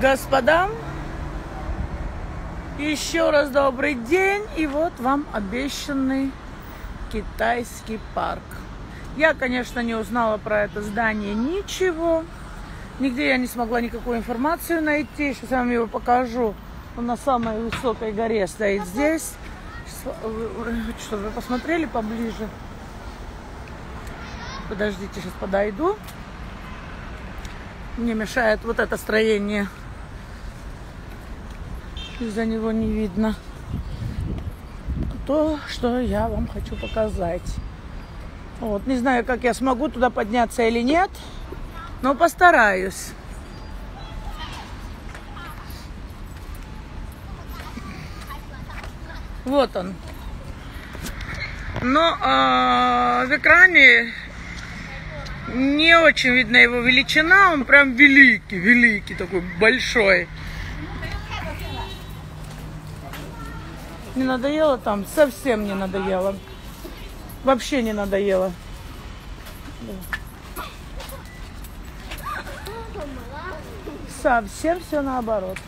Господа, еще раз добрый день. И вот вам обещанный китайский парк. Я, конечно, не узнала про это здание ничего. Нигде я не смогла никакую информацию найти. Сейчас я вам его покажу. Он на самой высокой горе стоит здесь. Чтобы вы посмотрели поближе. Подождите, сейчас подойду. Мне мешает вот это строение. Из-за него не видно то, что я вам хочу показать. Вот, не знаю, как я смогу туда подняться или нет, но постараюсь. Вот он. Но э, в экране не очень видна его величина, он прям великий, великий, такой большой. Не надоело там? Совсем не надоело. Вообще не надоело. Совсем все наоборот.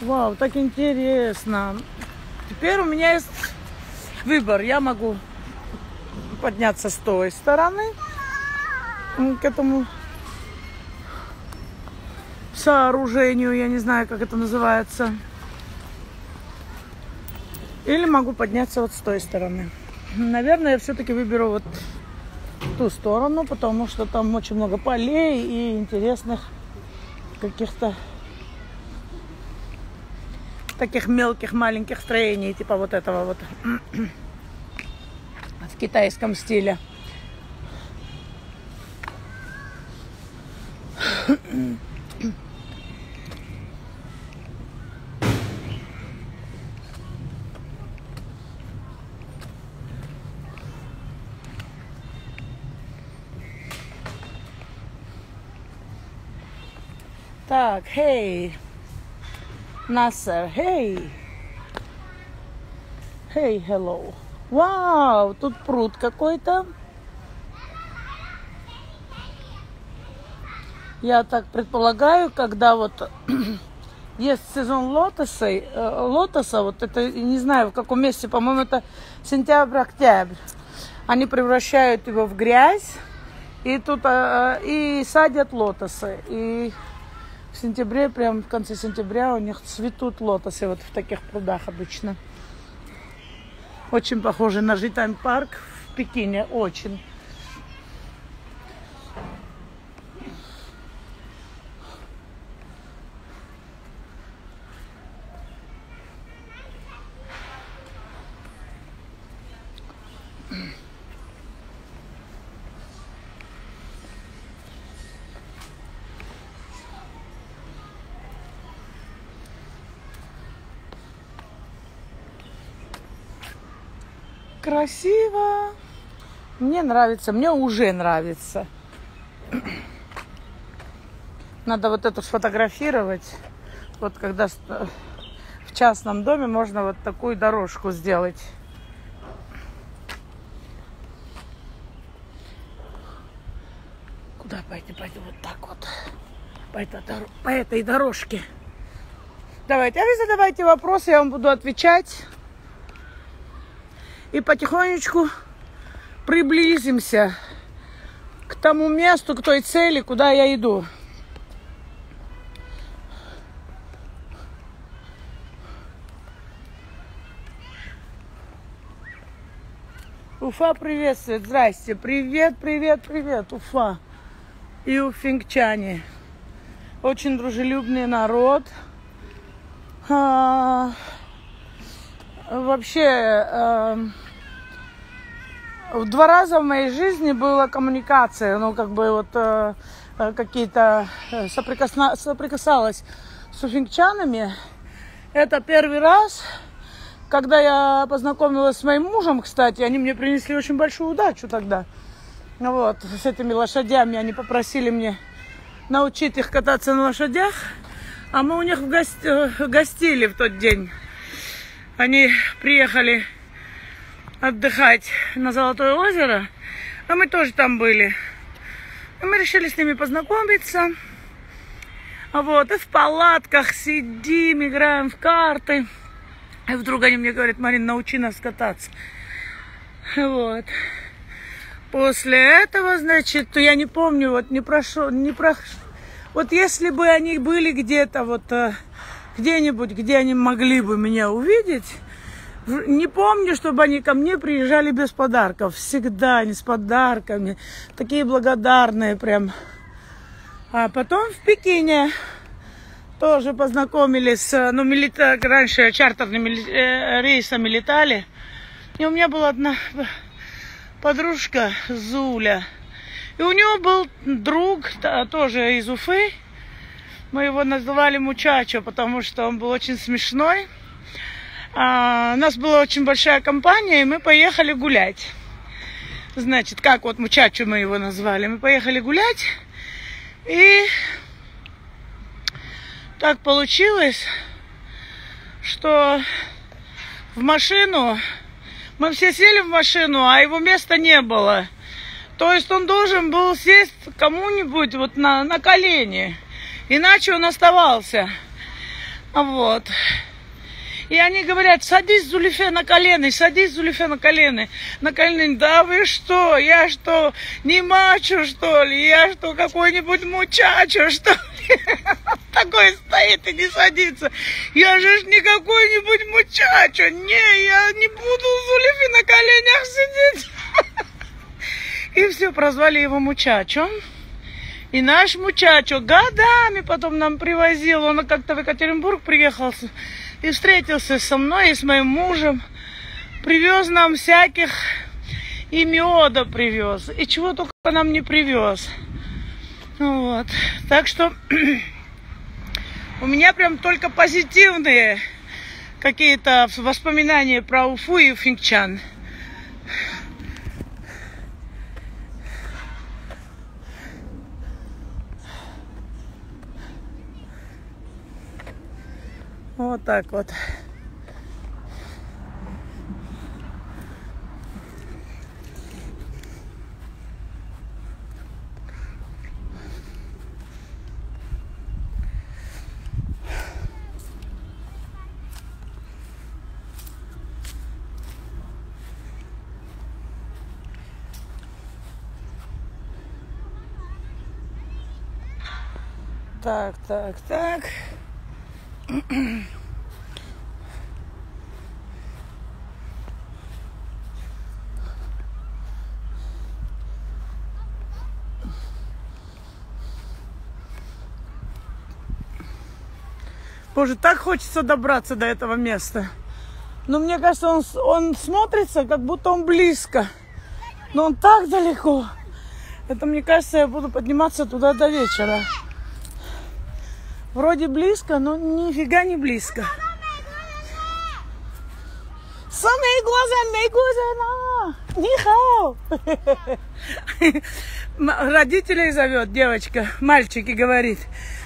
Вау, так интересно. Теперь у меня есть выбор. Я могу подняться с той стороны к этому сооружению, я не знаю, как это называется. Или могу подняться вот с той стороны. Наверное, я все-таки выберу вот ту сторону, потому что там очень много полей и интересных каких-то таких мелких маленьких строений, типа вот этого вот в китайском стиле. Так, хей. Насер, хей. Хей, hello. Вау, тут пруд какой-то. Я так предполагаю, когда вот есть сезон лотоса, э, лотоса, вот это, не знаю в каком месте, по-моему, это сентябрь-октябрь. Они превращают его в грязь и тут э, и садят лотосы. И в сентябре, прям в конце сентября у них цветут лотосы вот в таких прудах обычно. Очень похоже на Житайм парк в Пекине, очень. Красиво. Мне нравится, мне уже нравится. Надо вот эту сфотографировать. Вот когда в частном доме можно вот такую дорожку сделать. Куда пойти? Пойти вот так вот. По, этой, по этой дорожке. Давайте, а вы задавайте вопросы, я вам буду отвечать и потихонечку приблизимся к тому месту, к той цели, куда я иду. Уфа приветствует. Здрасте. Привет, привет, привет, Уфа. И уфингчане. Очень дружелюбный народ. А, вообще э, два раза в моей жизни была коммуникация, ну как бы вот э, э какие-то э, соприкосна... соприкасалась с уфингчанами. Это первый раз, когда я познакомилась с моим мужем, кстати, они мне принесли очень большую удачу тогда. Вот, с этими лошадями они попросили мне научить их кататься на лошадях, а мы у них в гости... Э, гостили в тот день. Они приехали отдыхать на Золотое озеро, а мы тоже там были. И мы решили с ними познакомиться. Вот, и в палатках сидим, играем в карты. И вдруг они мне говорят, Марин, научи нас кататься. Вот. После этого, значит, я не помню, вот не прошел, не прош... Вот если бы они были где-то вот э, где-нибудь, где они могли бы меня увидеть, не помню, чтобы они ко мне приезжали без подарков. Всегда они с подарками. Такие благодарные прям. А потом в Пекине тоже познакомились. Ну, милита... раньше чартерными э, рейсами летали. И у меня была одна подружка Зуля. И у него был друг, тоже из Уфы. Мы его называли Мучачо, потому что он был очень смешной. А, у нас была очень большая компания, и мы поехали гулять. Значит, как вот Мучачо мы его назвали. Мы поехали гулять, и так получилось, что в машину, мы все сели в машину, а его места не было. То есть он должен был сесть кому-нибудь вот на, на колени, иначе он оставался. Вот. И они говорят, садись, Зулифе, на колени, садись, Зулифе, на колени. На колени, да вы что, я что, не мачо, что ли? Я что, какой-нибудь мучачо, что ли? Такой стоит и не садится. Я же ж не какой-нибудь мучачо. Не, я не буду Зулифе на коленях сидеть. И все, прозвали его мучачо. И наш мучачо годами потом нам привозил. Он как-то в Екатеринбург приехал и встретился со мной и с моим мужем. Привез нам всяких и меда привез, и чего только нам не привез. Вот. Так что у меня прям только позитивные какие-то воспоминания про Уфу и Финкчан. Вот так вот. Так, так, так. Боже, так хочется добраться до этого места. Но мне кажется, он, он смотрится, как будто он близко. Но он так далеко. Это, мне кажется, я буду подниматься туда до вечера. Вроде близко, но нифига не близко. Самые глаза, Нихао. Родителей зовет девочка, мальчик и говорит,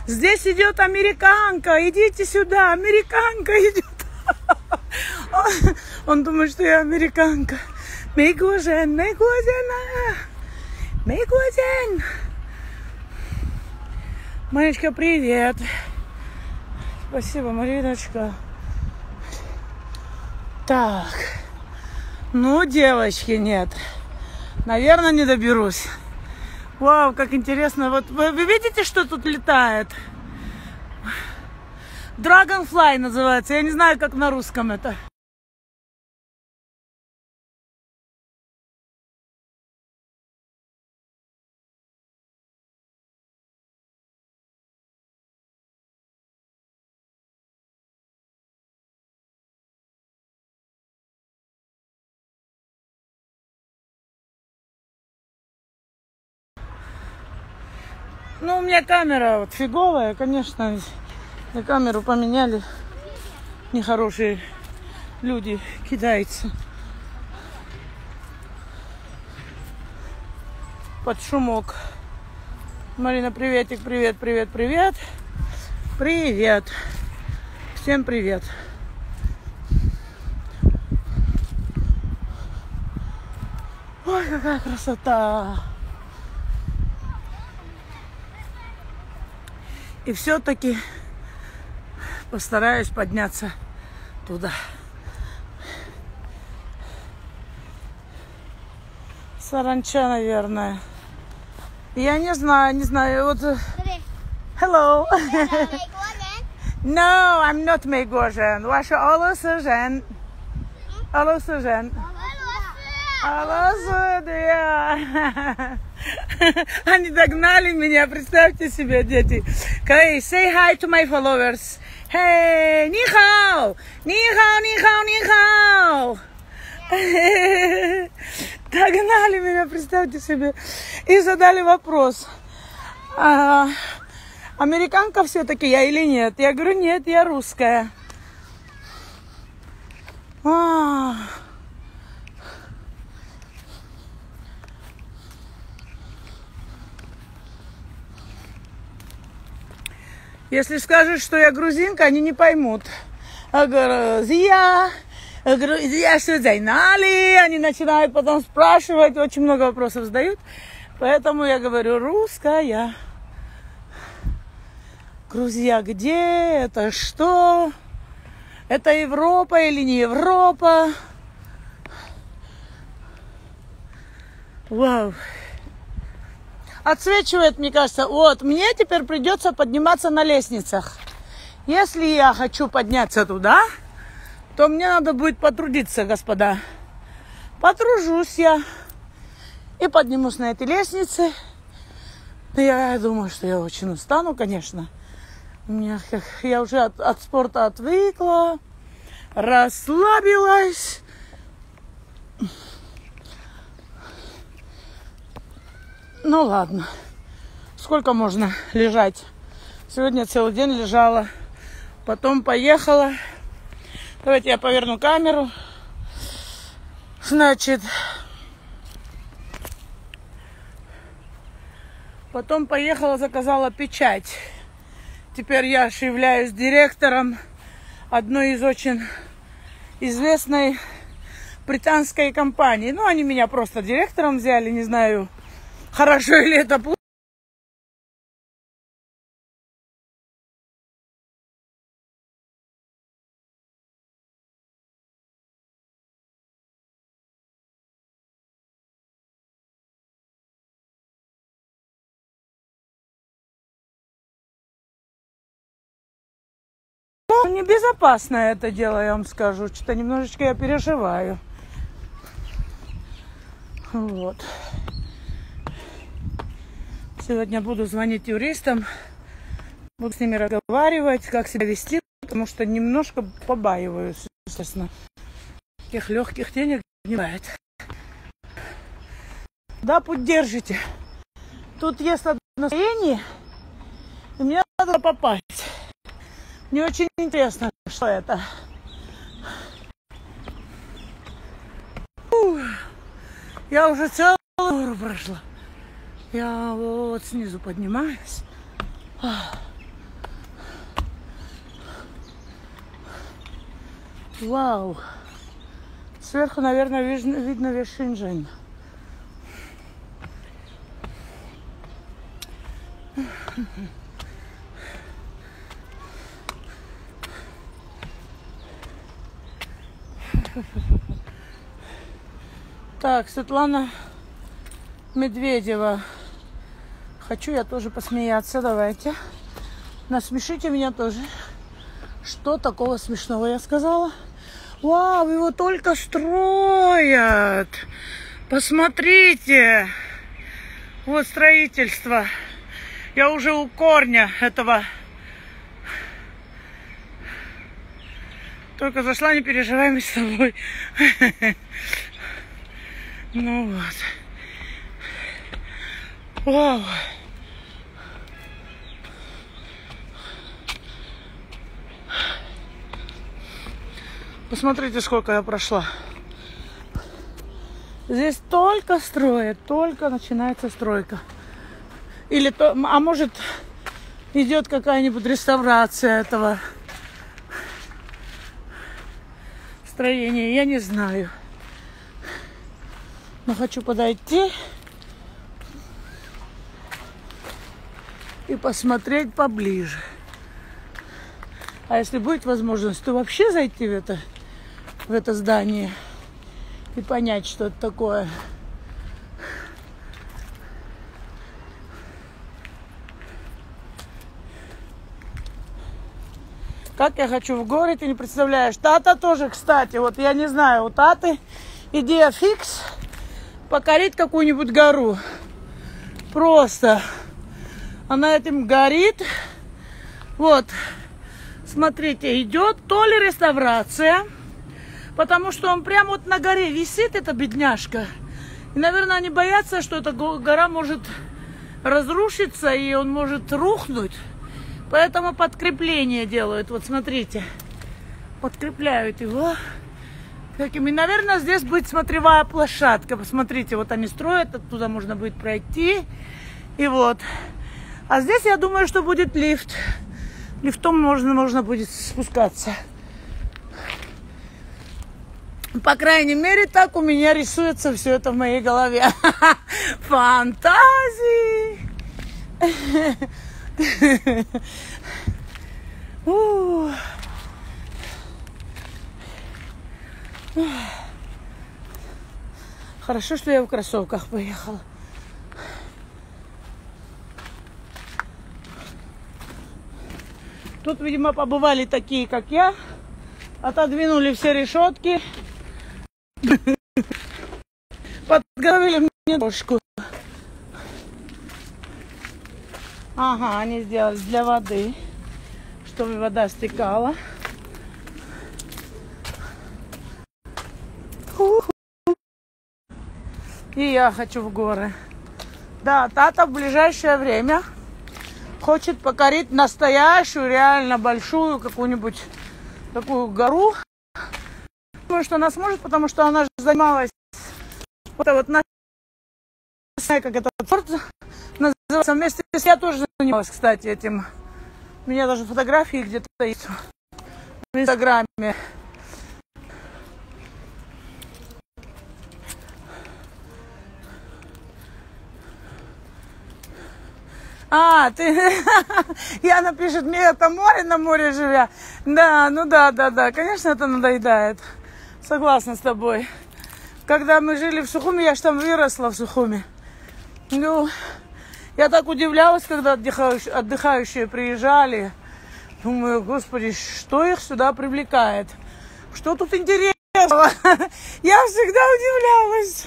здесь идет американка, идите сюда, американка идет. Он, думает, что я американка. Мейгузен, Мейгузен, Мейгузен. Маричка, привет. Спасибо, Мариночка. Так. Ну, девочки, нет. Наверное, не доберусь. Вау, как интересно. Вот вы, вы видите, что тут летает? Dragonfly называется. Я не знаю, как на русском это. Ну, у меня камера вот фиговая, конечно. На камеру поменяли. Нехорошие люди кидаются. Под шумок. Марина, приветик, привет, привет, привет. Привет. Всем привет. Ой, какая красота. И все-таки постараюсь подняться туда. Саранча, наверное. Я не знаю, не знаю. Вот... э, Hello. no, I'm not Megorzen. Ваша Олосужен. Олосужен. Олосуд, я. Они догнали меня, представьте себе, дети. Okay, say hi to my followers. Hey, ни хао, ни хао, ни хао, ни хао. Догнали меня, представьте себе, и задали вопрос. А, американка все-таки я или нет? Я говорю, нет, я русская. А, Если скажешь, что я грузинка, они не поймут. Я говорю, Зия, я говорю, Зия, что Зайнали? Они начинают потом спрашивать, очень много вопросов задают. Поэтому я говорю, русская. Грузия где? Это что? Это Европа или не Европа? Вау. Отсвечивает, мне кажется. Вот, мне теперь придется подниматься на лестницах. Если я хочу подняться туда, то мне надо будет потрудиться, господа. Потружусь я и поднимусь на этой лестнице. Я думаю, что я очень устану, конечно. У меня я уже от, от спорта отвыкла, расслабилась. Ну ладно. Сколько можно лежать? Сегодня целый день лежала. Потом поехала. Давайте я поверну камеру. Значит, потом поехала, заказала печать. Теперь я ж являюсь директором одной из очень известной британской компании. Ну, они меня просто директором взяли, не знаю, хорошо или это плохо. Ну, Небезопасно это дело, я вам скажу. Что-то немножечко я переживаю. Вот. Сегодня буду звонить юристам, буду с ними разговаривать, как себя вести, потому что немножко побаиваюсь, естественно. Таких легких денег не бывает. Да, путь держите. Тут есть настроение, и мне надо попасть. Мне очень интересно, что это. Фух. Я уже целую гору прошла. Я вот снизу поднимаюсь. Вау. Сверху, наверное, видно, видно весь Шэньчжэнь. Так, Светлана Медведева. Хочу я тоже посмеяться. Давайте. Насмешите меня тоже. Что такого смешного я сказала? Вау, его только строят. Посмотрите. Вот строительство. Я уже у корня этого. Только зашла, не переживай, мы с тобой. Ну вот. Вау. Посмотрите, сколько я прошла. Здесь только строят, только начинается стройка. Или то, а может идет какая-нибудь реставрация этого строения, я не знаю. Но хочу подойти и посмотреть поближе. А если будет возможность, то вообще зайти в это, в это здание и понять, что это такое. Как я хочу в горы, ты не представляешь. Тата тоже, кстати, вот я не знаю, у Таты идея фикс покорить какую-нибудь гору. Просто она этим горит. Вот, смотрите, идет то ли реставрация, потому что он прямо вот на горе висит, эта бедняжка. И, наверное, они боятся, что эта гора может разрушиться, и он может рухнуть. Поэтому подкрепление делают. Вот смотрите, подкрепляют его. Такими, наверное, здесь будет смотревая площадка. Посмотрите, вот они строят, оттуда можно будет пройти. И вот. А здесь, я думаю, что будет лифт. Лифтом можно, можно будет спускаться. По крайней мере, так у меня рисуется все это в моей голове. Фантазии! Хорошо, что я в кроссовках поехала. Тут, видимо, побывали такие, как я. Отодвинули все решетки. Подготовили мне дошку. Ага, они сделали для воды, чтобы вода стекала. И я хочу в горы. Да, Тата в ближайшее время хочет покорить настоящую, реально большую какую-нибудь такую гору. Думаю, что она сможет, потому что она же занималась вот, вот на как этот спорт называется. Вместе с я тоже занималась, кстати, этим. У меня даже фотографии где-то есть в Инстаграме. А, ты... Яна пишет, мне это море на море живя. Да, ну да, да, да. Конечно, это надоедает. Согласна с тобой. Когда мы жили в Сухуме, я же там выросла в Сухуме. Ну, я так удивлялась, когда отдыхающие, отдыхающие приезжали. Думаю, господи, что их сюда привлекает? Что тут интересного? Я всегда удивлялась.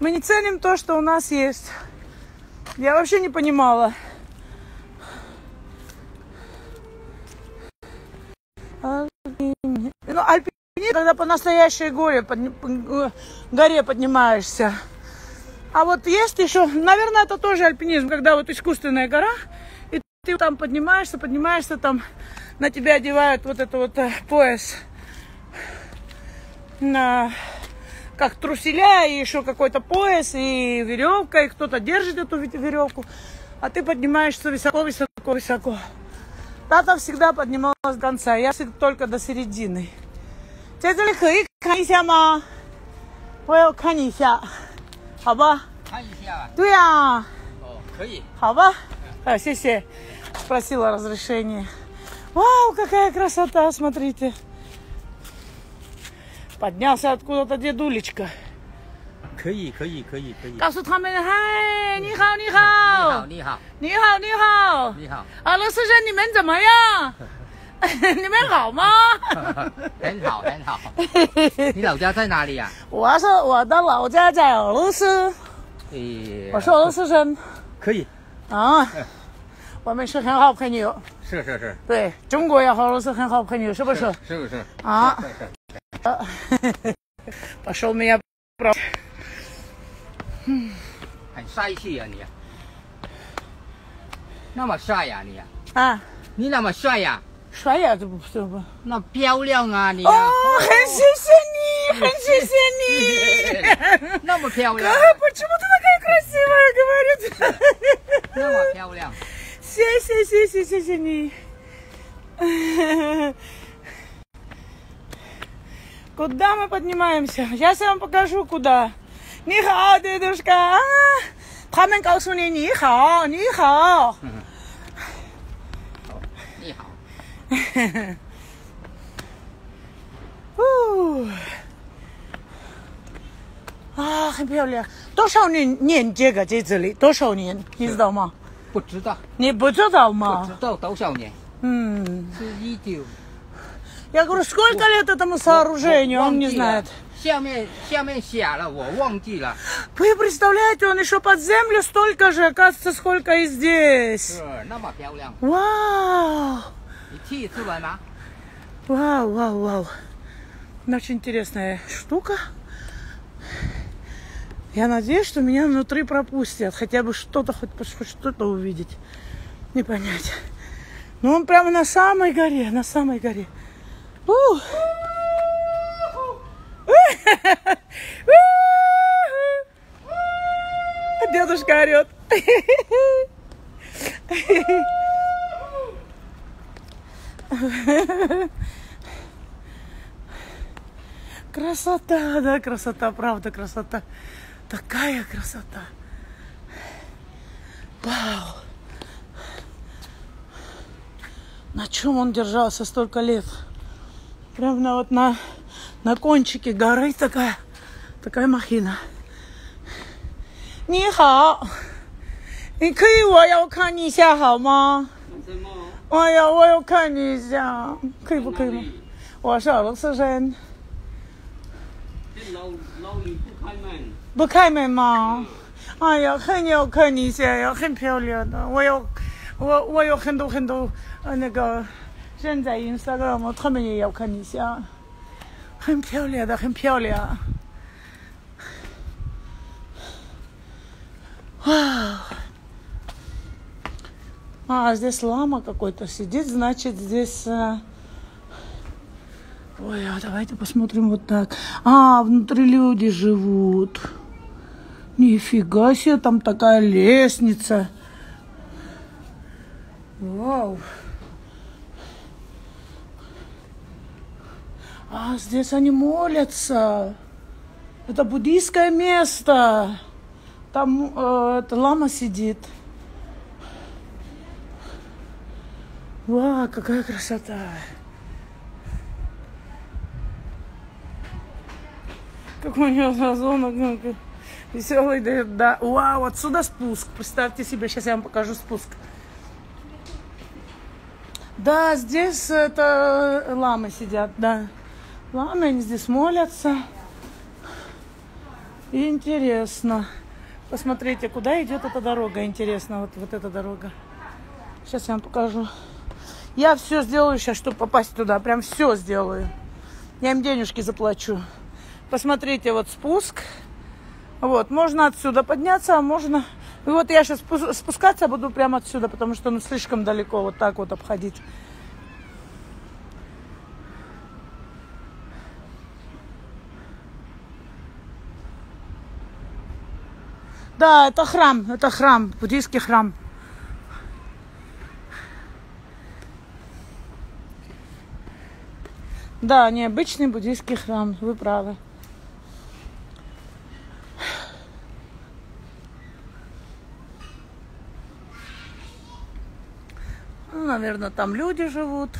Мы не ценим то, что у нас есть. Я вообще не понимала. Ну, альпинизм, когда по настоящей горе, под, горе поднимаешься. А вот есть еще, наверное, это тоже альпинизм, когда вот искусственная гора, и ты там поднимаешься, поднимаешься, там на тебя одевают вот это вот э, пояс на как труселя, и еще какой-то пояс, и веревка, и кто-то держит эту веревку, а ты поднимаешься высоко-высоко-высоко. Тата всегда поднималась до конца, я всегда только до середины. Спросила разрешение. Вау, какая красота, смотрите. Поднялся откуда-то дедулечка. 可以，可以，可以，可以。告诉他们，嗨，你好，你好，你好，你好，你好，你好。俄罗斯人，你们怎么样？你们好吗？很好，很好。你老家在哪里呀、我是我的老家在俄罗斯，诶我是俄罗斯人可以，啊，我们是很好朋友。是是是，对中国也和俄罗斯很好朋友，是不是？是不是？啊是是。 Пошел меня про... 很帅气啊你，那么帅呀、你， А, 你那么帅呀、 что я тут все бы? 那漂亮啊你 О, 呀、 很谢谢你，很谢谢你。那么漂亮， А, почему ты такая красивая, говорит? 那么漂亮， 谢谢谢谢谢谢你。 Куда мы поднимаемся? Сейчас я вам покажу, куда. Нихао, дедушка. А, 他们告诉你你好，你好。你好，哦，啊，很漂亮。多少年年这个在这里？多少年？你知道吗？不知道，你不知道不知吗？道多少年？嗯，是一九。 я говорю, сколько лет этому сооружению? Он не 忘记了 знает. 下面下面写了，我忘记了。 Вы представляете, он еще под землю столько же, оказывается, сколько и здесь. 是那么漂亮， Вау! 你去出来吗？ Вау, вау, вау. Очень интересная штука. Я надеюсь, что меня внутри пропустят. Хотя бы что-то, хоть, хоть что-то увидеть. Не понять. Но он прямо на самой горе, на самой горе. Ух. Дедушка орет. Красота, да, красота, правда, красота. Такая красота. Вау. На чем он держался столько лет? Прям на, вот на, на кончике горы такая, такая махина. 你好，你可以我要看你一下好吗？什么？哎呀，我要看你一下，可以不可以吗？我是俄罗斯人，这老老李不开门，不开门吗？哎呀，很要看你一下呀，很漂亮的。我有，我我有很多很多呃那个 人在 Instagram，他们也要看一下，很漂亮的，很漂亮。Вау. А, здесь лама какой-то сидит, значит, здесь... э, Ой, а давайте посмотрим вот так. А, внутри люди живут. Нифига себе, там такая лестница. Вау. А здесь они молятся. Это буддийское место. Там э, эта лама сидит. Вау, какая красота. Какой у него газон, веселый дает, да. Вау, отсюда спуск. Представьте себе, сейчас я вам покажу спуск. Да, здесь это ламы сидят, да. Ламы, они здесь молятся. Интересно. Посмотрите, куда идет эта дорога. Интересно, вот, вот эта дорога. Сейчас я вам покажу. Я все сделаю сейчас, чтобы попасть туда. Прям все сделаю. Я им денежки заплачу. Посмотрите, вот спуск. Вот, можно отсюда подняться, а можно... Вот я сейчас спускаться буду прямо отсюда, потому что ну слишком далеко вот так вот обходить. Да, это храм, это храм, буддийский храм. Да, необычный буддийский храм, вы правы. Ну, наверное, там люди живут.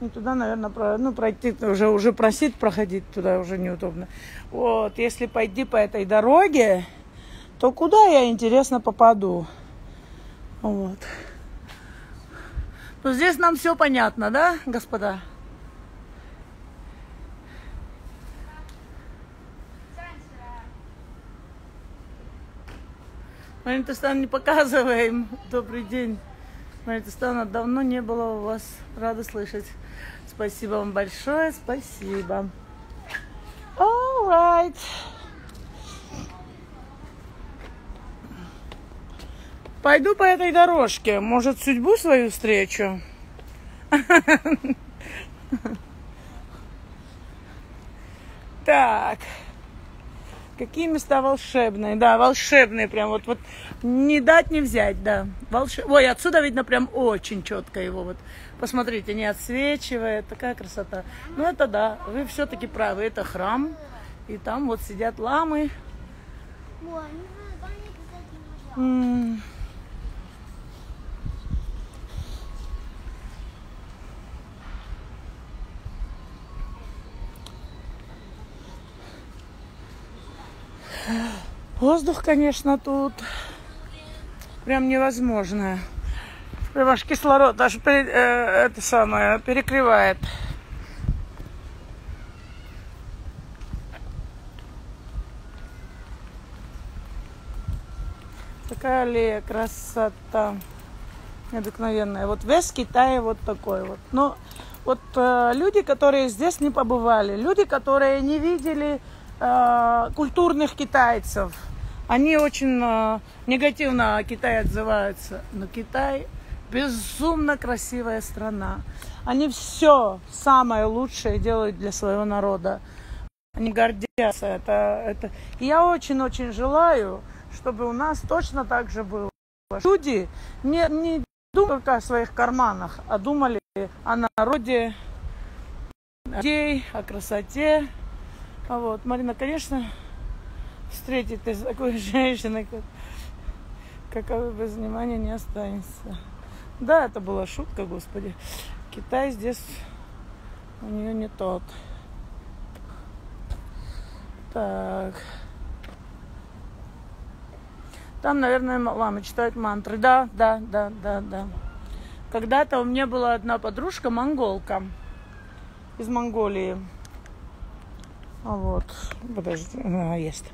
И туда, наверное, про, ну, пройти уже, уже просить проходить туда уже неудобно. Вот, если пойти по этой дороге, то куда я, интересно, попаду? Вот. Ну, здесь нам все понятно, да, господа? Марина Тустан, не показываем. Добрый день. Марина Тустана, давно не было у вас. Рада слышать. Спасибо вам большое. Спасибо. All right. Пойду по этой дорожке. Может, судьбу свою встречу? Так. Какие места волшебные, да, волшебные прям, вот, вот не дать, не взять, да. Волшеб... Ой, отсюда видно прям очень четко его, вот, посмотрите, не отсвечивает, такая красота. Ну, это да, вы все-таки правы, это храм, и там вот сидят ламы. М Воздух, конечно, тут прям невозможно. Ваш кислород аж пере- э, это самое перекрывает. Такая аллея, красота необыкновенная. Вот весь Китай вот такой вот. Но вот э, люди, которые здесь не побывали, люди, которые не видели э, культурных китайцев, они очень э, негативно о Китае отзываются. Но Китай безумно красивая страна. Они все самое лучшее делают для своего народа. Они гордятся. Это, это... Я очень-очень желаю, чтобы у нас точно так же было. Люди не, не думали только о своих карманах, а думали о народе, о людей, о красоте. А вот, Марина, конечно, встретить ты с такой женщиной, как, каковой без внимания не останется. Да, это была шутка, господи. Китай здесь у нее не тот. Так. Там, наверное, ламы читают мантры. Да, да, да, да, да. Когда-то у меня была одна подружка, монголка, из Монголии. А вот, подожди, есть.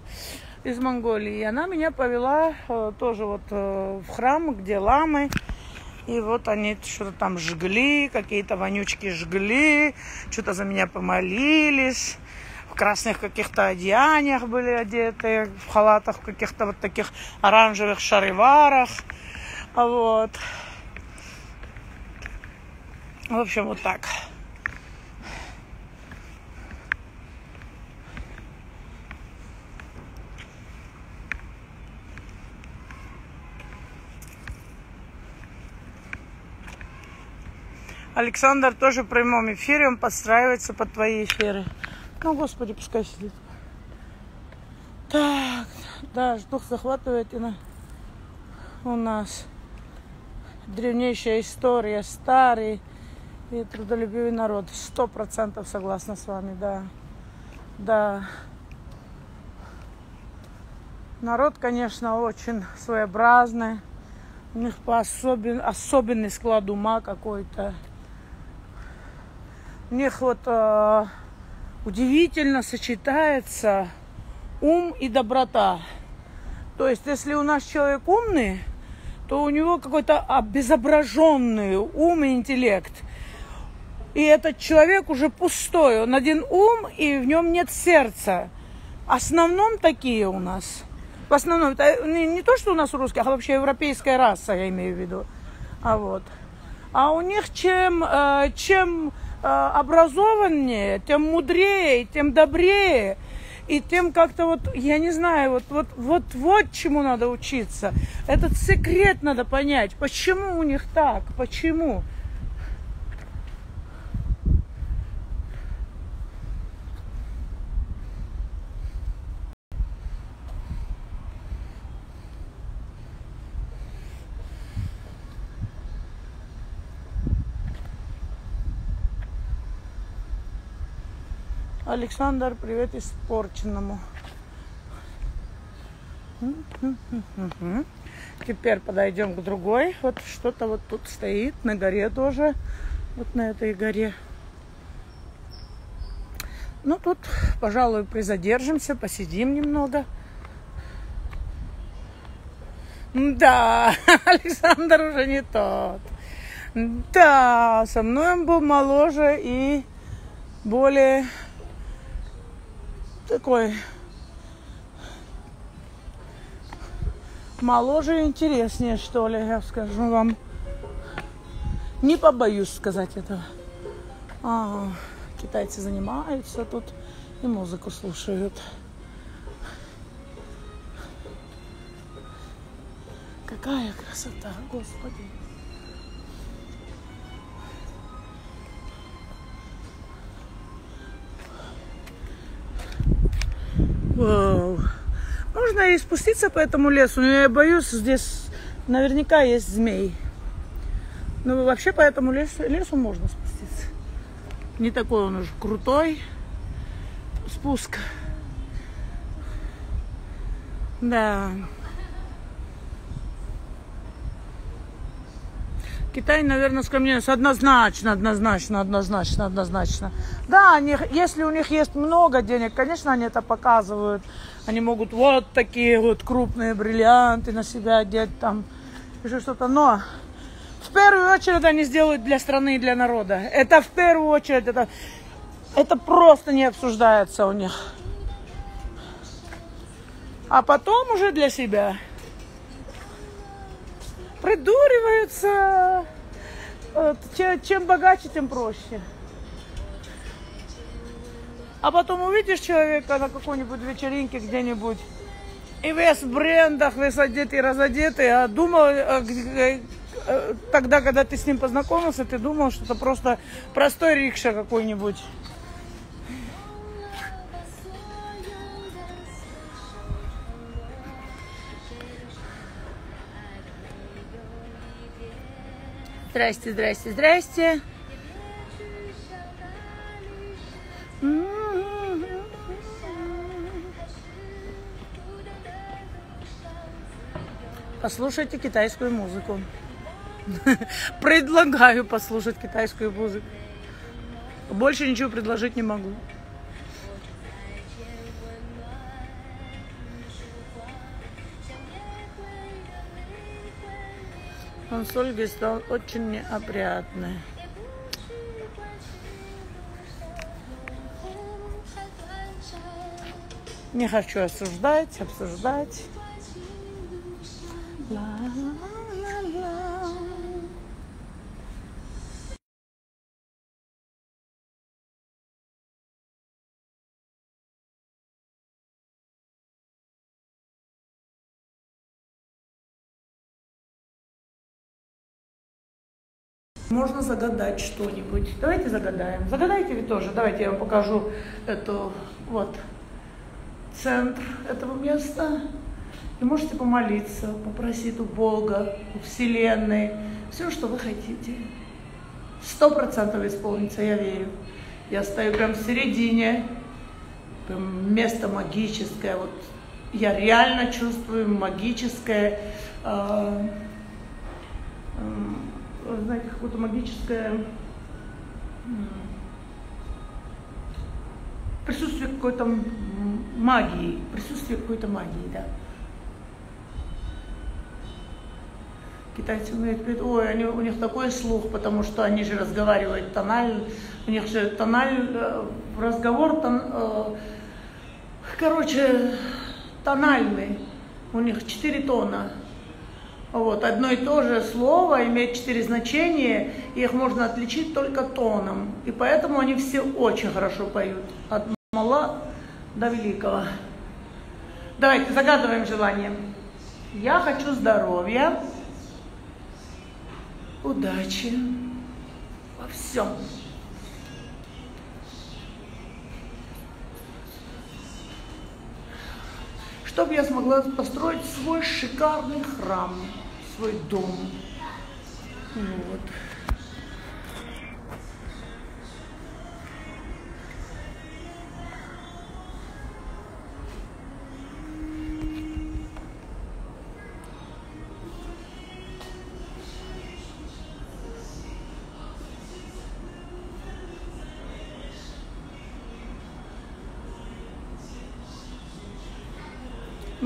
Из Монголии. И она меня повела э, тоже вот э, в храм, где ламы. И вот они что-то там жгли, какие-то вонючки жгли, что-то за меня помолились. В красных каких-то одеяниях были одеты, в халатах, в каких-то вот таких оранжевых шариварах. Вот. В общем, вот так. Александр тоже в прямом эфире, он подстраивается под твои эфиры. Ну, господи, пускай сидит. Так, да, дух захватывает на... у нас древнейшая история, старый и трудолюбивый народ. Сто процентов согласна с вами, да. Да. Народ, конечно, очень своеобразный. У них по особен... особенный склад ума какой-то. У них вот э, удивительно сочетается ум и доброта. То есть, если у нас человек умный, то у него какой-то обезображенный ум и интеллект. И этот человек уже пустой. Он один ум, и в нем нет сердца. В основном такие у нас. В основном, это не, не то, что у нас у русских, а вообще европейская раса, я имею в виду. А вот. А у них чем, э, чем образованнее, тем мудрее, тем добрее. И тем как-то вот, я не знаю, вот, вот, вот, вот чему надо учиться. Этот секрет надо понять. Почему у них так? Почему? Александр, привет испорченному. Теперь подойдем к другой. Вот что-то вот тут стоит на горе тоже. Вот на этой горе. Ну, тут, пожалуй, призадержимся, посидим немного. Да, Александр уже не тот. Да, со мной он был моложе и более такой моложе и интереснее, что ли, я скажу вам. Не побоюсь сказать этого. А, китайцы занимаются тут и музыку слушают. Какая красота, Господи. Вау. Можно и спуститься по этому лесу, но я боюсь, здесь наверняка есть змей. Ну, вообще по этому лесу, лесу можно спуститься. Не такой он уж крутой спуск. Да. Китай, наверное, скромнее. Однозначно, однозначно, однозначно, однозначно. Да, они, если у них есть много денег, конечно, они это показывают. Они могут вот такие вот крупные бриллианты на себя одеть, там, еще что-то. Но в первую очередь они сделают для страны и для народа. Это в первую очередь, это, это просто не обсуждается у них. А потом уже для себя придуриваются. Чем, богаче, тем проще. А потом увидишь человека на какой-нибудь вечеринке где-нибудь, и весь в брендах, весь одетый, разодетый, а думал, а, э, тогда, когда ты с ним познакомился, ты думал, что это просто простой рикша какой-нибудь. Здрасте, здрасте, здрасте. Послушайте китайскую музыку. Предлагаю послушать китайскую музыку. Больше ничего предложить не могу. Он с Ольгой стал очень неопрятный. Не хочу осуждать, обсуждать. Можно загадать что-нибудь. Давайте загадаем. Загадайте вы тоже. Давайте я вам покажу эту вот центр этого места. И можете помолиться, попросить у Бога, у Вселенной, все, что вы хотите. Сто процентов исполнится, я верю. Я стою прям в середине, прям место магическое. Вот я реально чувствую магическое, э, э, знаете, какое-то магическое присутствие какой-то магии, присутствие какой-то магии, да. Китайцы умеют, ой, они, у них такой слух, потому что они же разговаривают тональ, у них же тональ, э, разговор, тон, э, короче, тональный, у них четыре тона. Вот, одно и то же слово имеет четыре значения, и их можно отличить только тоном. И поэтому они все очень хорошо поют, от мала до великого. Давайте загадываем желание. Я хочу здоровья, удачи во всем. Чтобы я смогла построить свой шикарный храм, свой дом. Вот.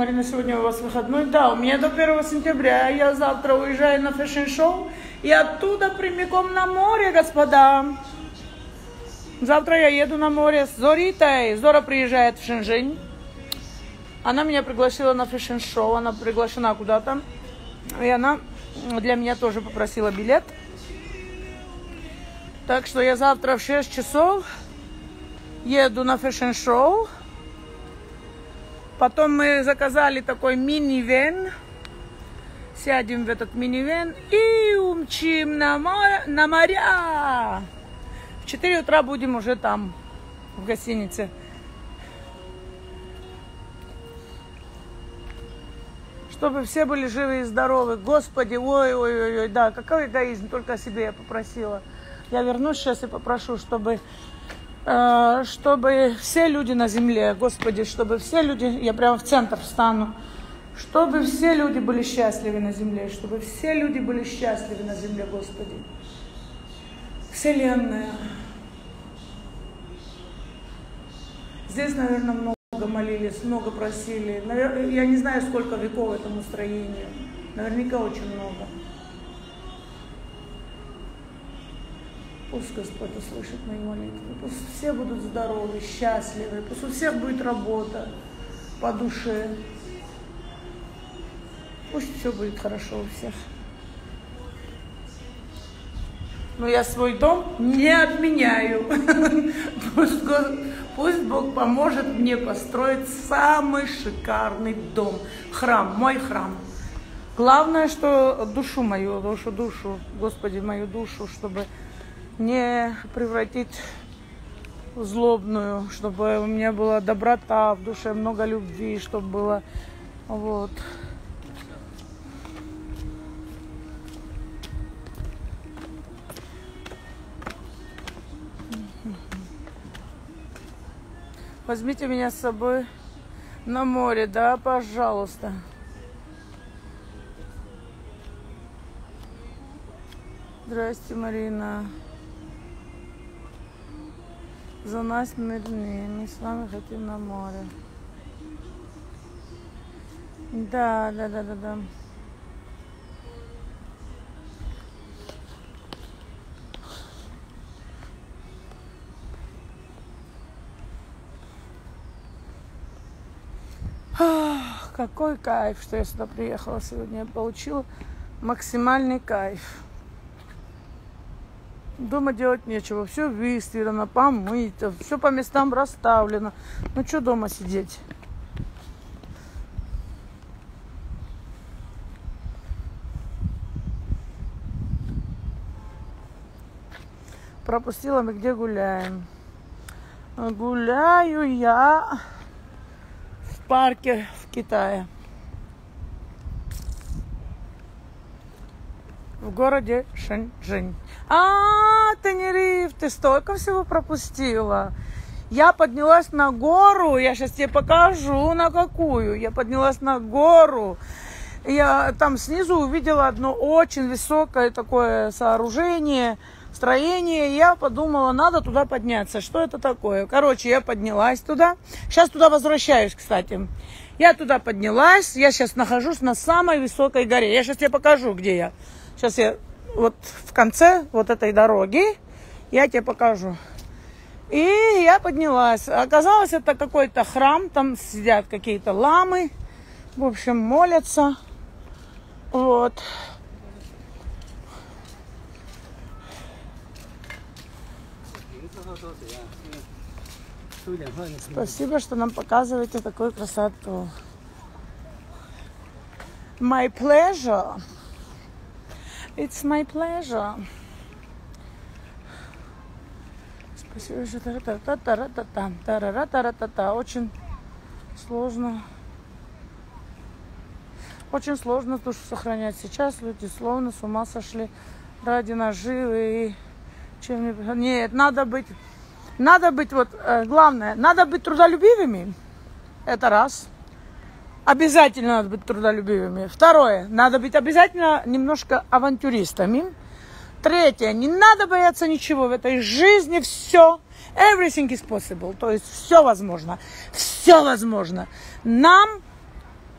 Марина, сегодня у вас выходной? Да, у меня до 1 сентября. Я завтра уезжаю на fashion show. И оттуда прямиком на море, господа. Завтра я еду на море с Зоритой. Зора приезжает в Шэньчжэнь. Она меня пригласила на fashion show. Она приглашена куда-то. И она для меня тоже попросила билет. Так что я завтра в 6 часов еду на fashion show. Потом мы заказали такой минивэн. Сядем в этот минивэн и умчим на, море, на моря. В 4 утра будем уже там, в гостинице. чтобы все были живы и здоровы. Господи, ой-ой-ой, да, какой эгоизм, только о себе я попросила. Я вернусь сейчас и попрошу, чтобы, чтобы все люди на земле, Господи, чтобы все люди, я прямо в центр встану, чтобы все люди были счастливы на земле, чтобы все люди были счастливы на земле, Господи. Вселенная. Здесь, наверное, много молились, много просили. Навер- Я не знаю, сколько веков этому строению. Наверняка очень много. Пусть Господь услышит мои молитвы. Пусть все будут здоровы, счастливы. Пусть у всех будет работа по душе. Пусть все будет хорошо у всех. Но я свой дом не отменяю. Пусть, пусть Бог поможет мне построить самый шикарный дом. Храм, мой храм. Главное, что душу мою, душу, душу, Господи, мою душу, чтобы не превратить в злобную, чтобы у меня была доброта в душе, много любви, чтобы было вот. Возьмите меня с собой на море, да, пожалуйста. Здрасте, Марина. За нас мирнее. Мы с вами хотим на море. Да, да, да, да, да. Какой кайф, что я сюда приехала сегодня. Я получила максимальный кайф. Дома делать нечего. Все выстирано, помыто, все по местам расставлено. Ну что дома сидеть? Пропустила мы где гуляем. Гуляю я в парке в Китае. В городе Шэньчжэнь. А, Тенериф, ты столько всего пропустила. Я поднялась на гору, я сейчас тебе покажу, на какую. Я поднялась на гору. Я там снизу увидела одно очень высокое такое сооружение, строение. Я подумала, надо туда подняться. Что это такое? Короче, я поднялась туда. Сейчас туда возвращаюсь, кстати. Я туда поднялась. Я сейчас нахожусь на самой высокой горе. Я сейчас тебе покажу, где я. Сейчас я вот в конце вот этой дороги я тебе покажу. И я поднялась. Оказалось, это какой-то храм, там сидят какие-то ламы, в общем, молятся. Вот. Спасибо, что нам показываете такую красоту. My pleasure. It's my pleasure. Спасибо. Очень сложно. Очень сложно душу сохранять. Сейчас люди словно с ума сошли ради наживы и чем-нибудь. Нет, надо быть, надо быть, вот, э, главное, надо быть трудолюбивыми. Это раз. Обязательно надо быть трудолюбивыми. Второе, надо быть обязательно немножко авантюристами. Третье, не надо бояться ничего в этой жизни, все. Everything is possible, то есть все возможно. Все возможно. Нам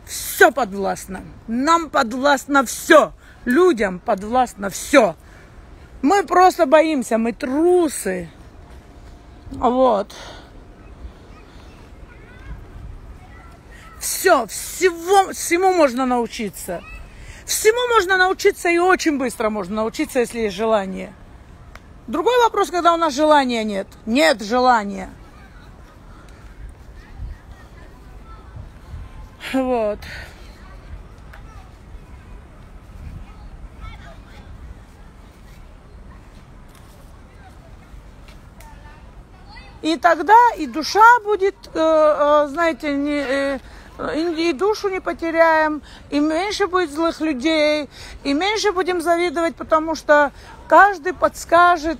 все подвластно. Нам подвластно все. Людям подвластно все. Мы просто боимся, мы трусы. Вот. Все, всего, всему можно научиться. Всему можно научиться и очень быстро можно научиться, если есть желание. Другой вопрос, когда у нас желания нет. Нет желания. Вот. И тогда и душа будет, э, э, знаете, не, э, и, душу не потеряем, и меньше будет злых людей, и меньше будем завидовать, потому что каждый подскажет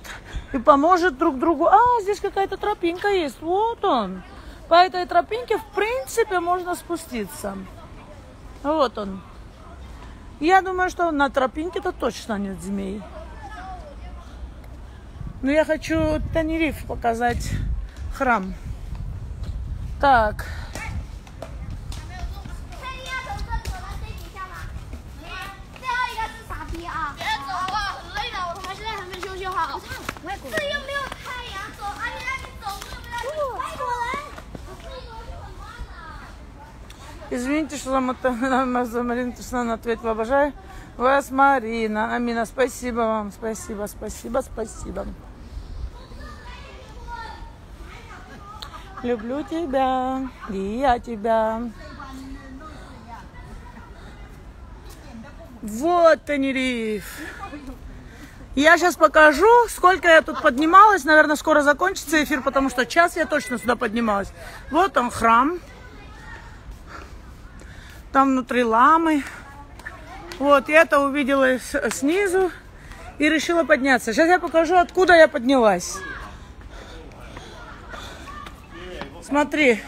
и поможет друг другу. А, здесь какая-то тропинка есть, вот он. По этой тропинке, в принципе, можно спуститься. Вот он. Я думаю, что на тропинке-то точно нет змей. Но я хочу Танериф показать храм. Так. Извините, что нам Марина Туснан ответила. Обожаю вас, Марина. Амина, спасибо вам. Спасибо, спасибо, спасибо. Люблю тебя, и я тебя. Вот Тенериф. Я сейчас покажу, сколько я тут поднималась. Наверное, скоро закончится эфир, потому что час я точно сюда поднималась. Вот он храм. Там внутри ламы. Вот, я это увидела снизу и решила подняться. Сейчас я покажу, откуда я поднялась. Смотри.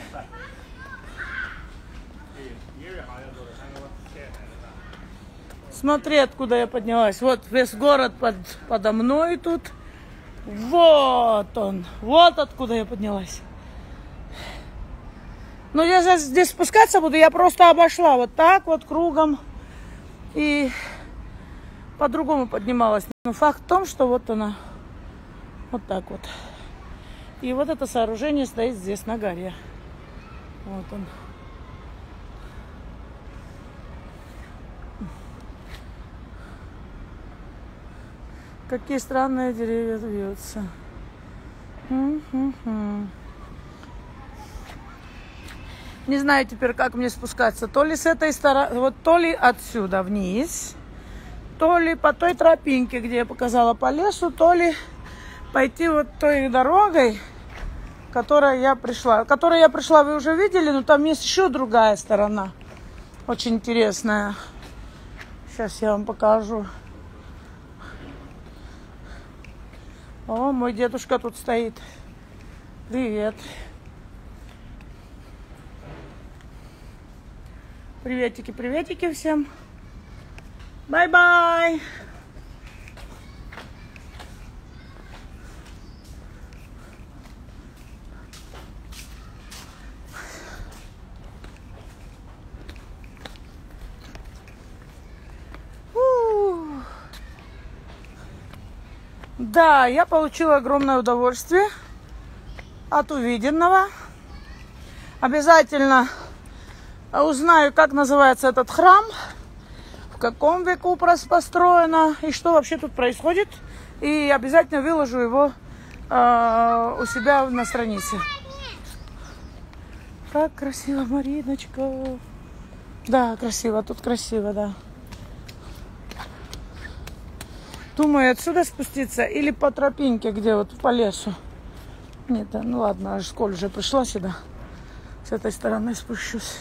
Смотри, откуда я поднялась. Вот весь город под, подо мной тут. Вот он. Вот откуда я поднялась. Но я сейчас здесь спускаться буду, я просто обошла вот так вот кругом и по-другому поднималась. Но факт в том, что вот она, вот так вот. И вот это сооружение стоит здесь на горе. Вот он. Какие странные деревья вьются. М-м-м. Не знаю теперь, как мне спускаться. То ли с этой стороны, вот то ли отсюда вниз, то ли по той тропинке, где я показала по лесу, то ли пойти вот той дорогой, которой я пришла. Которой я пришла, вы уже видели, но там есть еще другая сторона. Очень интересная. Сейчас я вам покажу. О, мой дедушка тут стоит. Привет. Приветики, приветики всем. Bye-bye. Да, я получила огромное удовольствие от увиденного. Обязательно узнаю, как называется этот храм, в каком веку построено и что вообще тут происходит. И обязательно выложу его э, у себя на странице. Как красиво, Мариночка. Да, красиво, тут красиво, да. Думаю, отсюда спуститься или по тропинке, где вот по лесу. Нет, ну ладно, аж сколь уже пришла сюда. С этой стороны спущусь.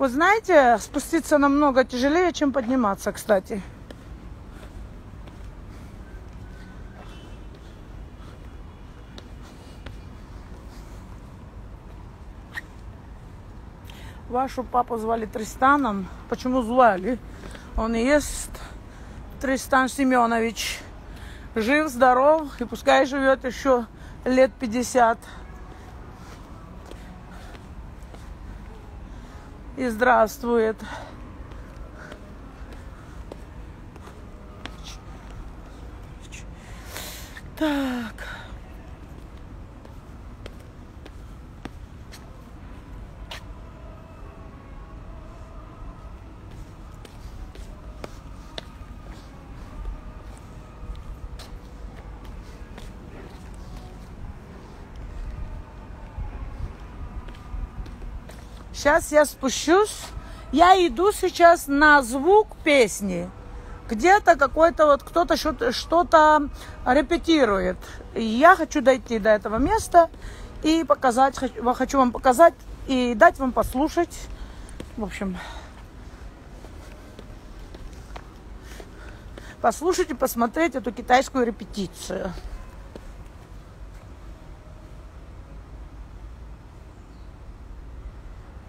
Вот знаете, спуститься намного тяжелее, чем подниматься, кстати. Вашу папу звали Тристаном. Почему звали? Он и есть Тристан Семенович. Жив, здоров, и пускай живет еще лет 50. И здравствует. Так. Сейчас я спущусь. Я иду сейчас на звук песни. Где-то какой-то вот кто-то что-то, репетирует. И я хочу дойти до этого места и показать, хочу вам показать и дать вам послушать. В общем, послушать и посмотреть эту китайскую репетицию.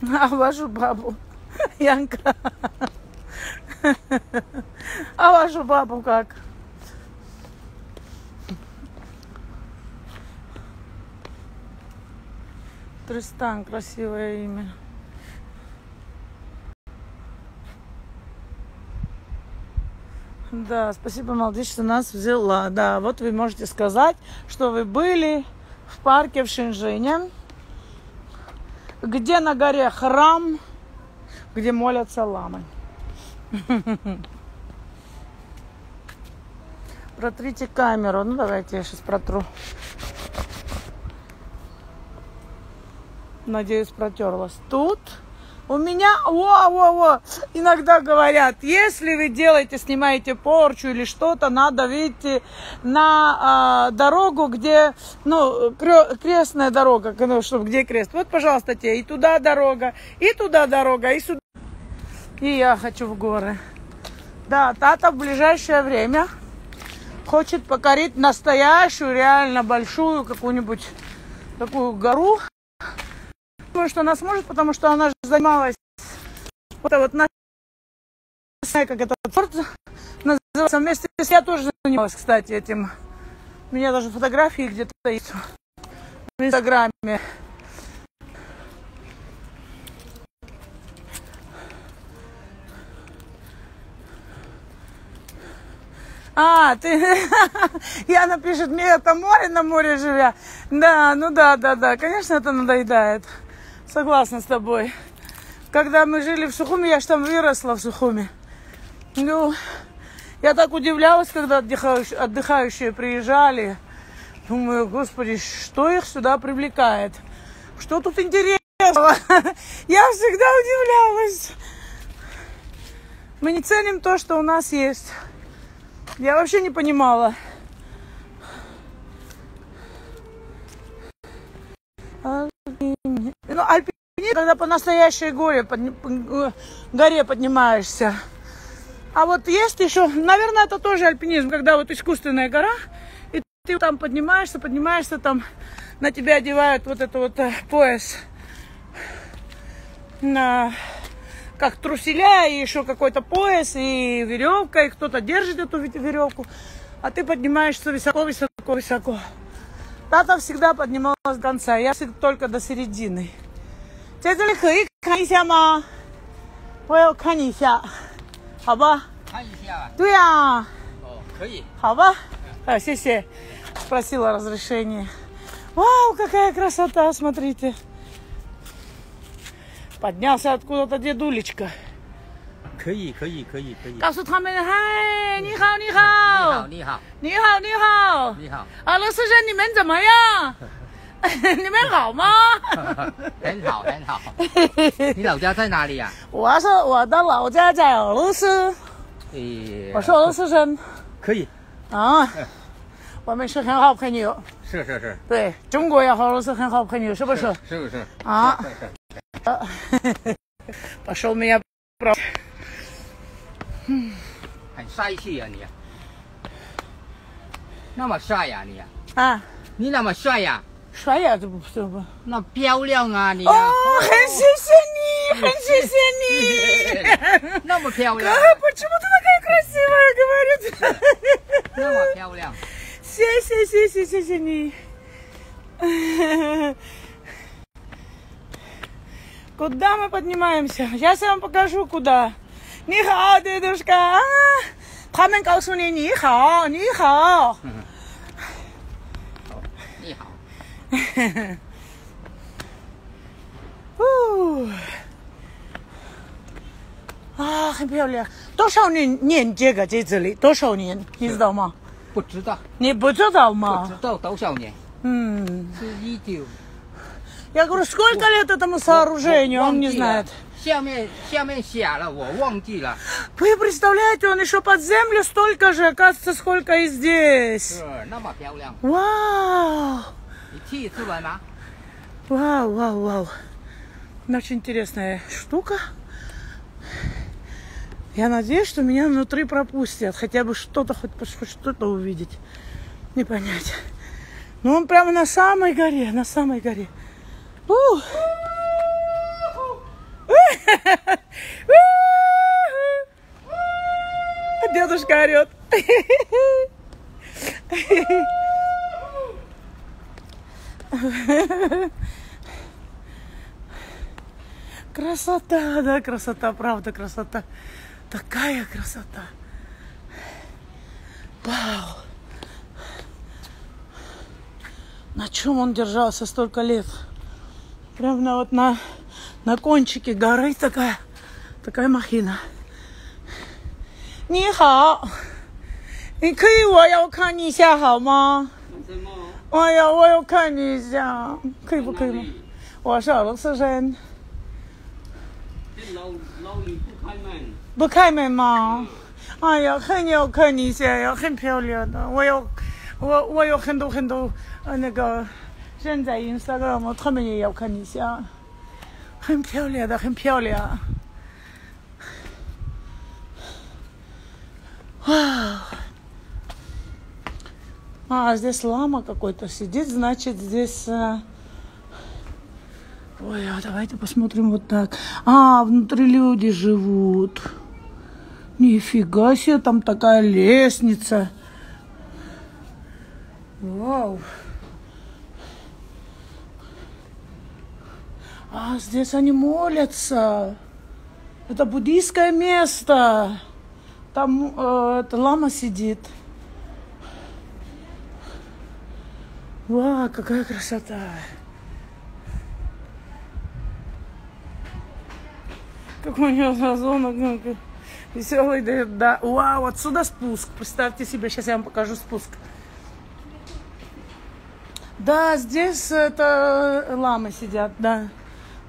А вашу бабу, Янка. А вашу бабу как? Тристан, красивое имя. Да, спасибо, Малдиш, что нас взяла. Да, вот вы можете сказать, что вы были в парке в Шинжине, где на горе храм, где молятся ламы. Протрите камеру. Ну, давайте я сейчас протру. Надеюсь, протерлась. Тут у меня, во, во, во, иногда говорят, если вы делаете, снимаете порчу или что-то, надо выйти на а, дорогу, где, ну, крестная дорога, ну, чтобы где крест. Вот, пожалуйста, тебе и туда дорога, и туда дорога, и сюда. И я хочу в горы. Да, Тата в ближайшее время хочет покорить настоящую, реально большую какую-нибудь такую гору. Думаю, что она сможет, потому что она же занималась вот, вот на не знаю, как этот спорт называется. Вместе с я тоже занималась, кстати, этим. У меня даже фотографии где-то есть в Инстаграме. А, ты... Яна пишет, мне это море на море живя. Да, ну да, да, да, конечно, это надоедает. Согласна с тобой. Когда мы жили в Сухуме, я ж там выросла в Сухуме. Ну, я так удивлялась, когда отдыхающие, отдыхающие приезжали. Думаю, господи, что их сюда привлекает? Что тут интересного? Я всегда удивлялась. Мы не ценим то, что у нас есть. Я вообще не понимала. Альпини- Ну, альпинизм, когда по настоящей горе, подни- п- горе поднимаешься. А вот есть еще, наверное, это тоже альпинизм, когда вот искусственная гора, и ты там поднимаешься, поднимаешься, там на тебя одевают вот это вот э, пояс на как труселя и еще какой-то пояс и веревка, и кто-то держит эту ве- веревку, а ты поднимаешься высоко, высоко, высоко. Тата всегда поднималась до конца, я всегда только до середины. 在这里可以看一下吗？我要看一下，好吧？看一下啊。对呀、哦，可以。好吧？А, 谢谢. Спросила разрешение. Вау, какая красота, смотрите. Поднялся откуда-то дедулечка. 可以，可以，可以，可以告诉他们。嗨，你好，你好，你好，你好，你好，你好，俄罗斯人，你们怎么样？你们好吗？很好，很好。你老家在哪里呀？我是我的老家在俄罗斯。我是俄罗斯人，可以啊。我们是很好朋友，是，是，是，对，中国也好，俄罗斯很好朋友，是不是？是不是啊？很帅气呀、你，那么帅呀、你，啊，你那么帅呀、帅呀，这不这不。那漂亮啊你哦啊，，很谢谢你，很谢谢你。那么漂亮， А почему ты такая красивая, говорит? 那么漂亮，谢谢谢谢谢谢你。Куда мы поднимаемся? Сейчас я вам покажу, куда. 你好，дедушка. А, 他们告诉你你好，你好。你好，呼啊，很漂亮。多少年年这个在这里？多少年？你知道吗？不知道，你不知道不吗知？道多少年，嗯，是一九， я говорю, сколько лет этому сооружению? Он не 忘记了 знает. 下面下面写了，我忘记了， Вы представляете, он еще под землю столько же, оказывается, сколько и здесь. 是那么漂亮， Вау! 你去一次来吗？ Вау, вау, вау. Очень интересная штука. Я надеюсь, что меня внутри пропустят. Хотя бы что-то, хоть, хоть что-то увидеть. Не понять. Но он прямо на самой горе, на самой горе. Ух. Дедушка орет. Красота, да, красота, правда, красота. Такая красота. Вау. На чем он держался столько лет? Прям на вот на, на кончике горы такая, такая махина. 你好，你可以我要看你一下好吗？什么？哎呀，我要看你一下，可以不可以吗？我是俄罗斯人，这老老李不开门。不开门吗？哎呀，很要看你一下呀，很漂亮的。我有，我我有很多很多呃那个人在 Instagram，他们也要看一下， 很漂亮的，很漂亮。Вау. А, здесь лама какой-то сидит, значит, здесь... э, Ой, а давайте посмотрим вот так. А, внутри люди живут. Нифига себе, там такая лестница. Вау. А, здесь они молятся. Это буддийское место. Там э, эта лама сидит. Вау, какая красота. Какой у него газон, веселый, да, да. Вау, отсюда спуск. Представьте себе, сейчас я вам покажу спуск. Да, здесь это ламы сидят, да.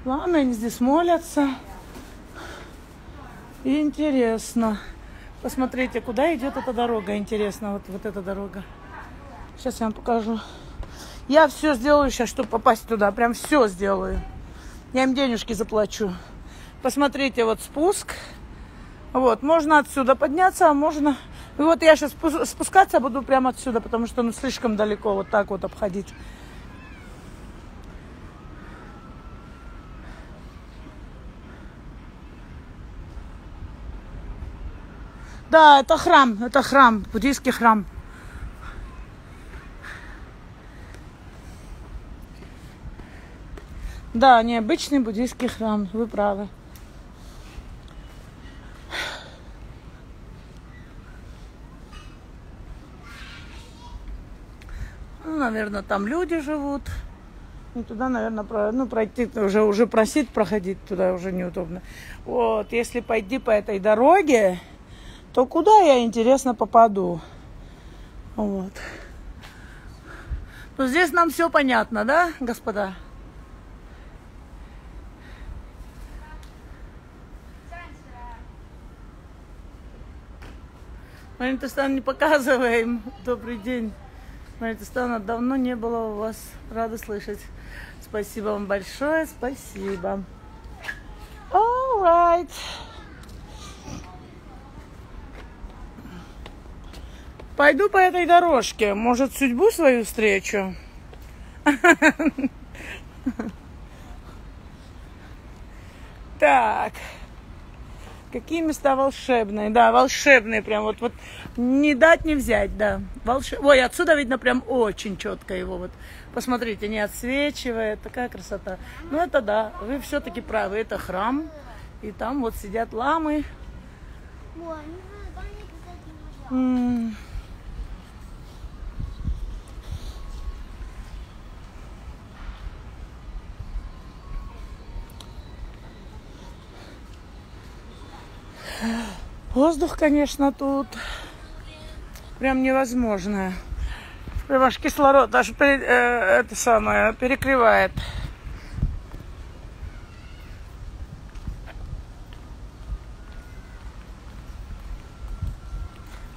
Ламы, они здесь молятся. Интересно. Посмотрите, куда идет эта дорога. Интересно, вот, вот эта дорога. Сейчас я вам покажу. Я все сделаю сейчас, чтобы попасть туда. Прям все сделаю. Я им денежки заплачу. Посмотрите, вот спуск. Вот, можно отсюда подняться, а можно... Вот я сейчас спускаться буду прямо отсюда, потому что ну слишком далеко вот так вот обходить. Да, это храм, это храм, буддийский храм. Да, необычный буддийский храм, вы правы. Ну, наверное, там люди живут. И туда, наверное, про, ну, пройти, уже, уже просить проходить туда уже неудобно. Вот, если пойти по этой дороге, то куда я, интересно, попаду? Вот. Ну, здесь нам все понятно, да, господа? Манитостан не показываем. Добрый день. Манитостана давно не было у вас. Рада слышать. Спасибо вам большое. Спасибо. All right. Пойду по этой дорожке. Может, судьбу свою встречу? Так. Какие места волшебные? Да, волшебные прям вот, вот не дать не взять, да. Волшеб... Ой, отсюда видно прям очень четко его вот. Посмотрите, не отсвечивает, такая красота. Ну это да, вы все-таки правы, это храм. И там вот сидят ламы. М. Воздух, конечно, тут прям невозможно. Ваш кислород даже э, это самое перекрывает.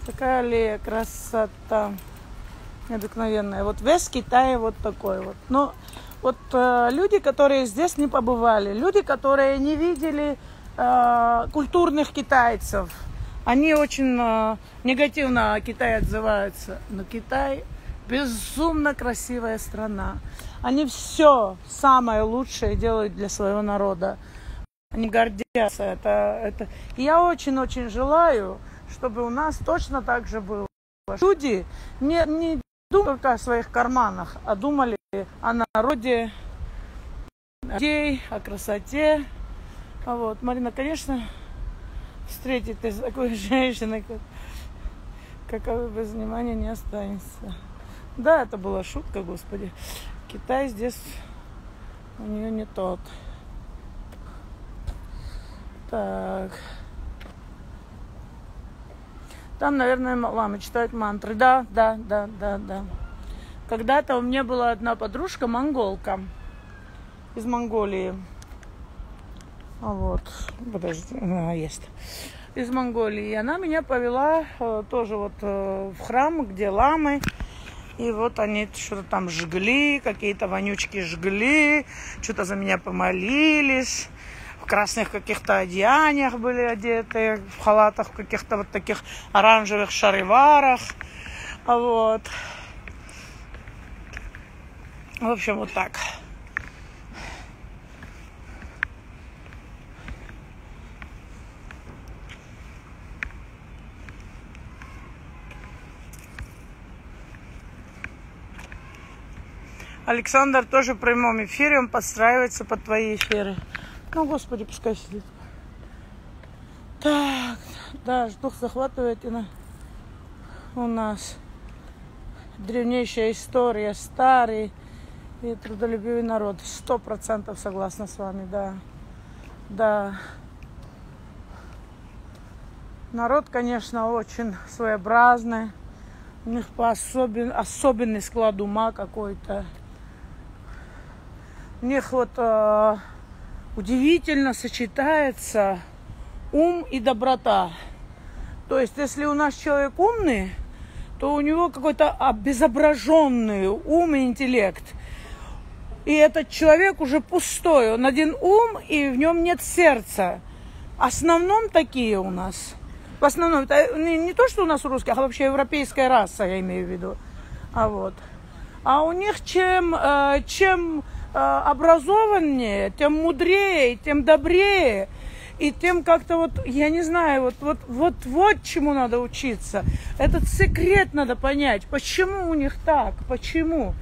Такая аллея, красота необыкновенная. Вот весь Китай вот такой вот. Но Вот э, люди, которые здесь не побывали, люди, которые не видели э, культурных китайцев, они очень э, негативно о Китае отзываются. Но Китай безумно красивая страна. Они все самое лучшее делают для своего народа. Они гордятся. Это, это... Я очень-очень желаю, чтобы у нас точно так же было. Люди не, не думали только о своих карманах, а думали о народе, о людей, о красоте. Вот, Марина, конечно, встретить с такой женщиной, как, каковой без внимания не останется. Да, это была шутка, господи. Китай здесь у нее не тот. Так. Там, наверное, мама читает мантры. Да, да, да, да, да. Когда-то у меня была одна подружка, монголка, из Монголии. А вот, подожди, а, есть. Из Монголии. И она меня повела э, тоже вот э, в храм, где ламы. И вот они что-то там жгли, какие-то вонючки жгли, что-то за меня помолились в красных каких-то одеяниях были одеты, в халатах, в каких-то вот таких оранжевых шариварах. Вот. В общем, вот так. Александр тоже в прямом эфире, он подстраивается под твои эфиры. Ну, господи, пускай сидит. Так, да, дух захватывает и на... у нас древнейшая история, старый и трудолюбивый народ. Сто процентов согласна с вами, да. Да. Народ, конечно, очень своеобразный. У них по особен... особенный склад ума какой-то. У них вот э, удивительно сочетается ум и доброта. То есть, если у нас человек умный, то у него какой-то обезображенный ум и интеллект. И этот человек уже пустой. Он один ум, и в нем нет сердца. В основном такие у нас. В основном, это не, не то, что у нас русских, а вообще европейская раса, я имею в виду. А вот. А у них чем, э, чем образованнее, тем мудрее, тем добрее. И тем как-то вот, я не знаю, вот, вот, вот, вот чему надо учиться. Этот секрет надо понять. Почему у них так? Почему?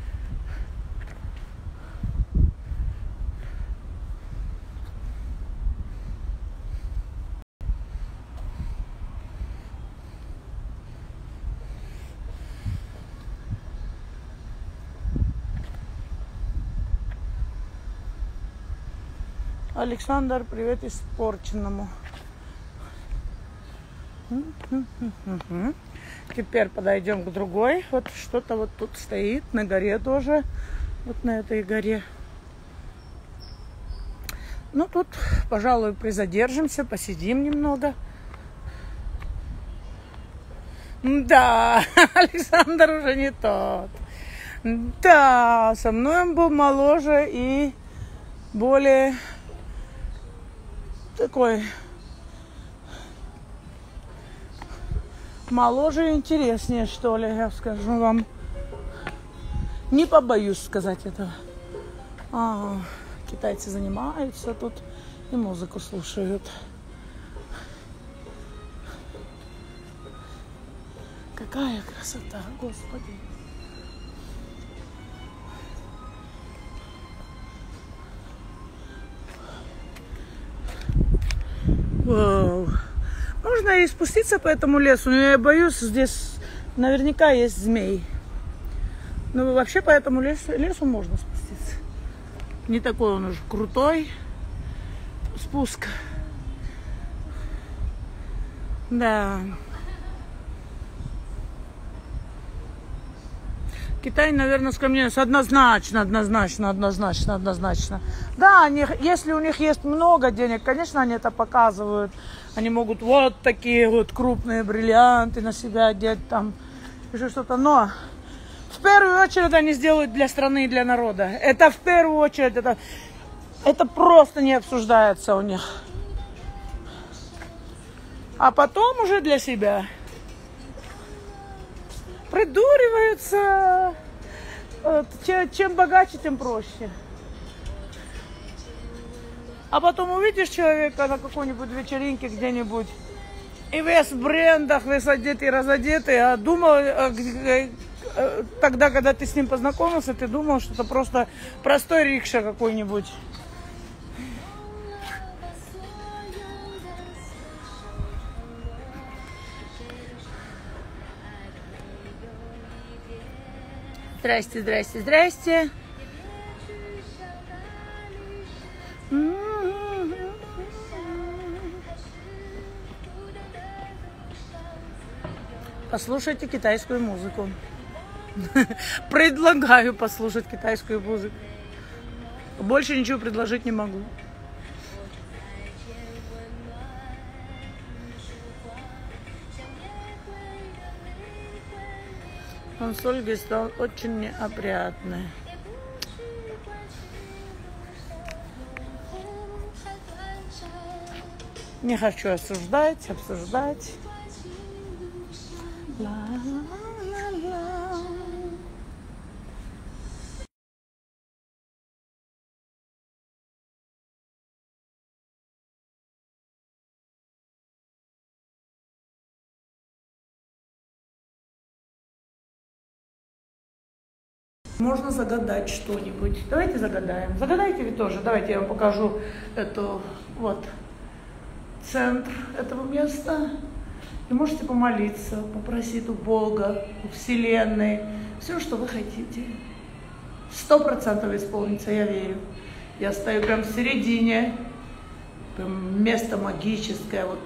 Александр, привет испорченному. Теперь подойдем к другой. Вот что-то вот тут стоит на горе тоже. Вот на этой горе. Ну, тут, пожалуй, призадержимся, посидим немного. Да, Александр уже не тот. Да, со мной он был моложе и более такой моложе и интереснее, что ли, я скажу вам. Не побоюсь сказать этого. А, китайцы занимаются тут и музыку слушают. Какая красота, Господи! И спуститься по этому лесу, но я боюсь, здесь наверняка есть змей. Но вообще по этому лесу, лесу можно спуститься. Не такой он уж крутой спуск. Да. Китай, наверное, скромнее. Однозначно, однозначно, однозначно, однозначно. Да, они, если у них есть много денег, конечно, они это показывают. Они могут вот такие вот крупные бриллианты на себя одеть там, еще что-то. Но в первую очередь они сделают для страны и для народа. Это в первую очередь, это, это просто не обсуждается у них. А потом уже для себя. Придуриваются. Чем богаче, тем проще. А потом увидишь человека на какой-нибудь вечеринке где-нибудь, и весь в брендах, весь одетый, разодетый, а думал, э, г- э, тогда, когда ты с ним познакомился, ты думал, что это просто простой рикша какой-нибудь. Здрасте, здрасте, здрасте. Послушайте китайскую музыку. Предлагаю послушать китайскую музыку. Больше ничего предложить не могу. Он с Ольгой стал очень неопрятный. Не хочу осуждать, обсуждать. Можно загадать что-нибудь. Давайте загадаем. Загадайте вы тоже. Давайте я вам покажу эту вот центр этого места. И можете помолиться, попросить у Бога, у Вселенной, все, что вы хотите. Сто процентов исполнится, я верю. Я стою прям в середине, прям место магическое. Вот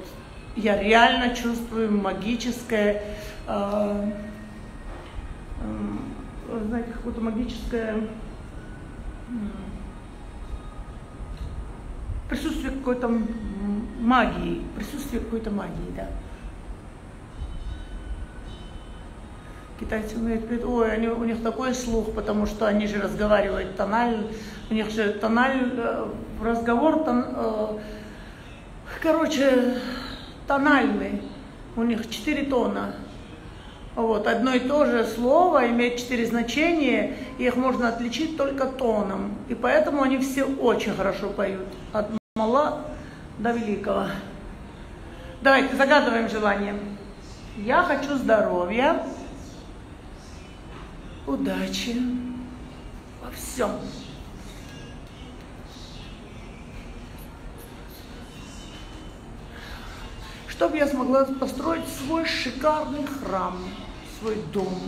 я реально чувствую магическое, э, вы знаете, какое-то магическое присутствие какой-то магии, присутствие какой-то магии, да. Китайцы говорить, ой, они, у них такой слух, потому что они же разговаривают тональ, у них же тональ, э, разговор, тон, э, короче, тональный, у них четыре тона. Вот, одно и то же слово имеет четыре значения, и их можно отличить только тоном. И поэтому они все очень хорошо поют, от мала до великого. Давайте загадываем желание. Я хочу здоровья, удачи во всем. Чтобы я смогла построить свой шикарный храм, свой дом.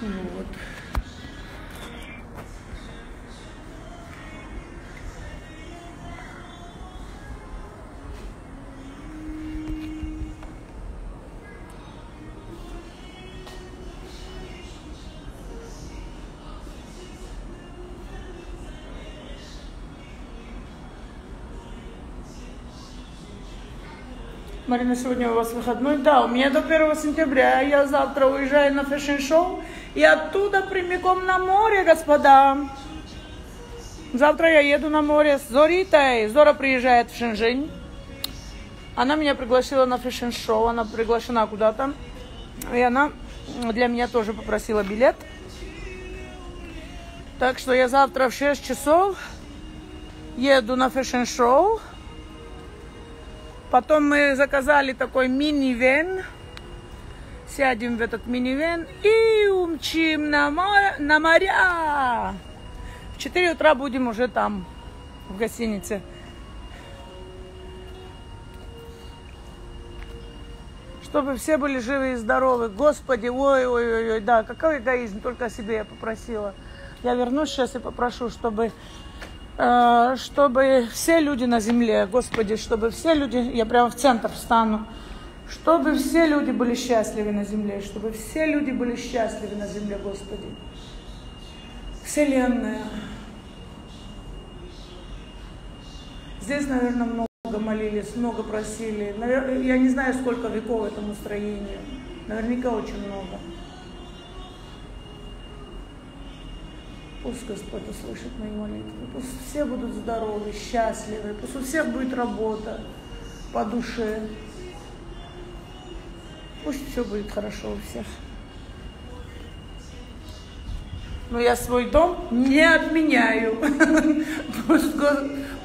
Вот. Марина, сегодня у вас выходной? Да, у меня до 1 сентября. Я завтра уезжаю на fashion show и оттуда прямиком на море, господа. Завтра я еду на море с Зоритой. Зора приезжает в Шэньчжэнь. Она меня пригласила на fashion show, она приглашена куда-то. И она для меня тоже попросила билет. Так что я завтра в 6 часов еду на fashion show. Потом мы заказали такой минивэн. Сядем в этот минивэн и умчим на, море, на моря. В 4 утра будем уже там, в гостинице. Чтобы все были живы и здоровы. Господи, ой-ой-ой, да, какой эгоизм, только о себе я попросила. Я вернусь сейчас и попрошу, чтобы чтобы все люди на земле, Господи, чтобы все люди, я прямо в центр встану, чтобы все люди были счастливы на земле, чтобы все люди были счастливы на земле, Господи. Вселенная. Здесь, наверное, много молились, много просили. Я не знаю, сколько веков этому строению. Наверняка очень много. Пусть Господь услышит мои молитвы. Пусть все будут здоровы, счастливы. Пусть у всех будет работа по душе. Пусть все будет хорошо у всех. Но я свой дом не отменяю.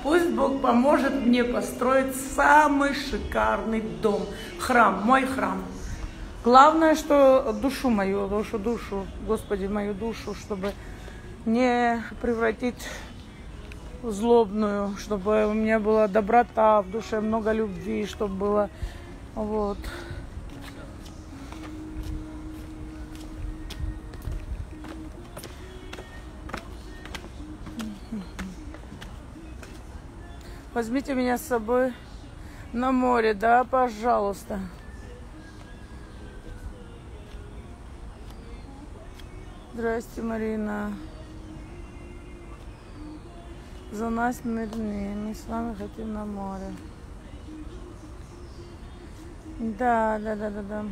Пусть, Бог поможет мне построить самый шикарный дом. Храм, мой храм. Главное, что душу мою, душу, душу, Господи, мою душу, чтобы не превратить в злобную, чтобы у меня была доброта в душе, много любви, чтобы было вот. Возьмите меня с собой на море, да, пожалуйста. Здрасте, Марина. За нас мирнее. Мы с вами хотим на море. Да, да, да, да, да.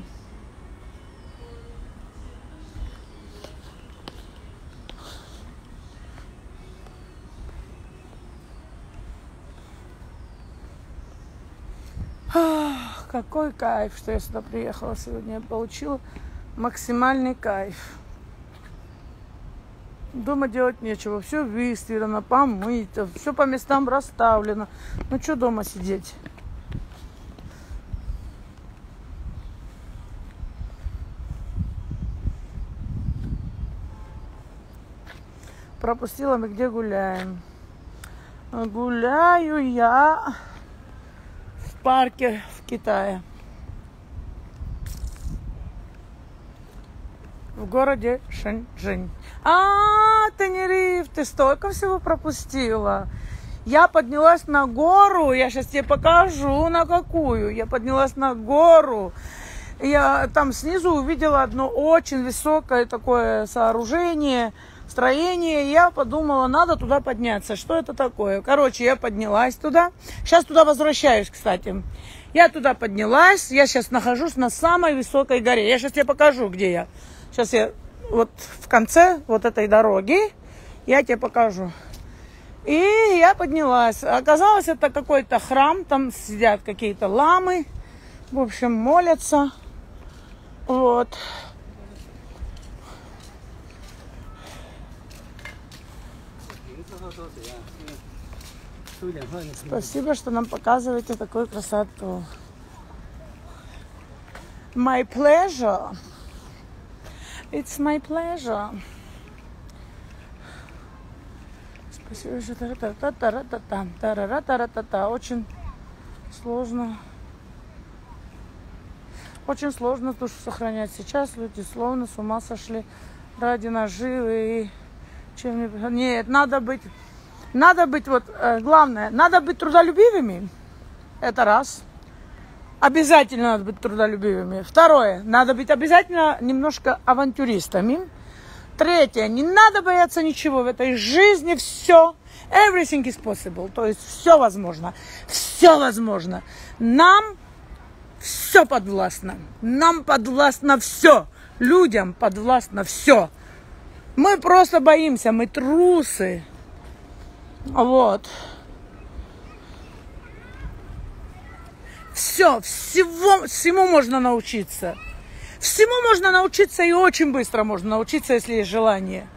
Какой кайф, что я сюда приехала сегодня. Я получила максимальный кайф. Дома делать нечего, все выстирано, помыто, все по местам расставлено. Ну что дома сидеть? Пропустила мы где гуляем. Гуляю я в парке в Китае. В городе Шэньчжэнь. А, Тенериф, ты столько всего пропустила. Я поднялась на гору, я сейчас тебе покажу, на какую. Я поднялась на гору. Я там снизу увидела одно очень высокое такое сооружение, строение. Я подумала, надо туда подняться. Что это такое? Короче, я поднялась туда. Сейчас туда возвращаюсь, кстати. Я туда поднялась. Я сейчас нахожусь на самой высокой горе. Я сейчас тебе покажу, где я. Сейчас я вот в конце вот этой дороги я тебе покажу. И я поднялась. Оказалось, это какой-то храм, там сидят какие-то ламы, в общем, молятся. Вот. Спасибо, что нам показываете такую красоту. My pleasure. It's my pleasure. Спасибо. Очень сложно. Очень сложно душу сохранять. Сейчас люди словно с ума сошли ради наживы и чем Нет, надо быть, надо быть, вот, э, главное, надо быть трудолюбивыми. Это раз. Обязательно надо быть трудолюбивыми. Второе, надо быть обязательно немножко авантюристами. Третье, не надо бояться ничего в этой жизни, все, everything is possible, то есть все возможно, все возможно. Нам все подвластно, нам подвластно все, людям подвластно все. Мы просто боимся, мы трусы. Вот. Все, всего, всему можно научиться. Всему можно научиться и очень быстро можно научиться, если есть желание.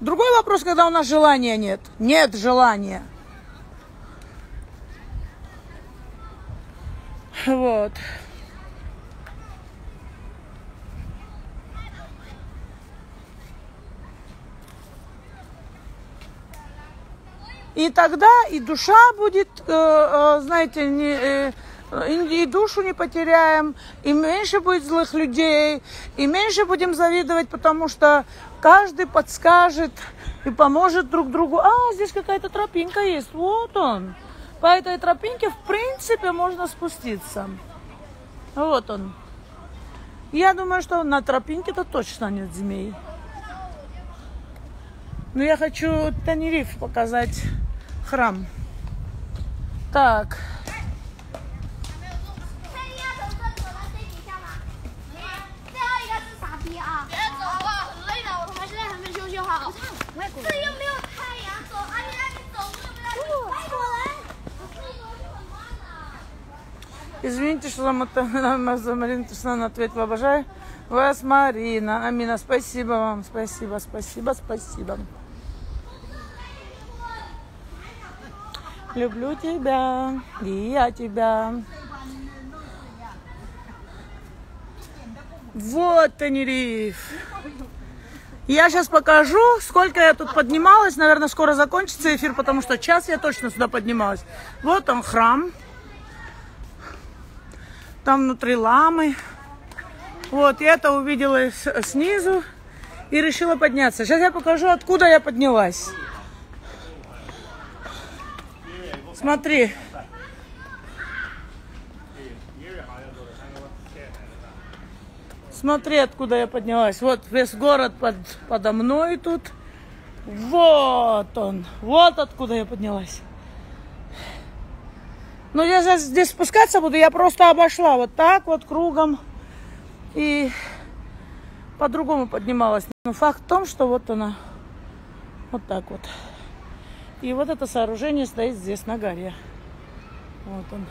Другой вопрос, когда у нас желания нет. Нет желания. Вот. И тогда и душа будет, э, э, знаете, не, э, и душу не потеряем, и меньше будет злых людей, и меньше будем завидовать, потому что каждый подскажет и поможет друг другу. А, здесь какая-то тропинка есть, вот он. По этой тропинке, в принципе, можно спуститься. Вот он. Я думаю, что на тропинке-то точно нет змей. Но я хочу Тенериф показать храм. Так. Извините, что за Марина Туснан ответила. Обожаю вас, Марина. Амина, спасибо вам. Спасибо, спасибо, спасибо. Люблю тебя, и я тебя. Вот Тенериф. Я сейчас покажу, сколько я тут поднималась. Наверное, скоро закончится эфир, потому что час я точно сюда поднималась. Вот он храм. Там внутри ламы. Вот, я это увидела снизу и решила подняться. Сейчас я покажу, откуда я поднялась. Смотри. Смотри, откуда я поднялась. Вот весь город под, подо мной тут. Вот он. Вот откуда я поднялась. Ну, я сейчас здесь спускаться буду, я просто обошла вот так вот кругом. И по-другому поднималась. Но факт в том, что вот она. Вот так вот. И вот это сооружение стоит здесь, на горе. Вот он.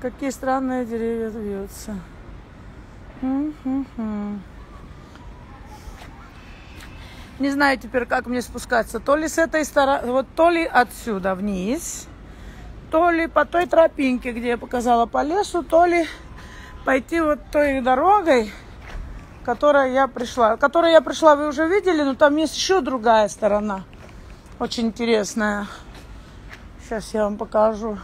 Какие странные деревья вьются. М-м-м. Не знаю теперь, как мне спускаться. То ли с этой стороны, вот то ли отсюда вниз, то ли по той тропинке, где я показала по лесу, то ли пойти вот той дорогой, которой я пришла. Которой я пришла, вы уже видели, но там есть еще другая сторона. Очень интересная. Сейчас я вам покажу.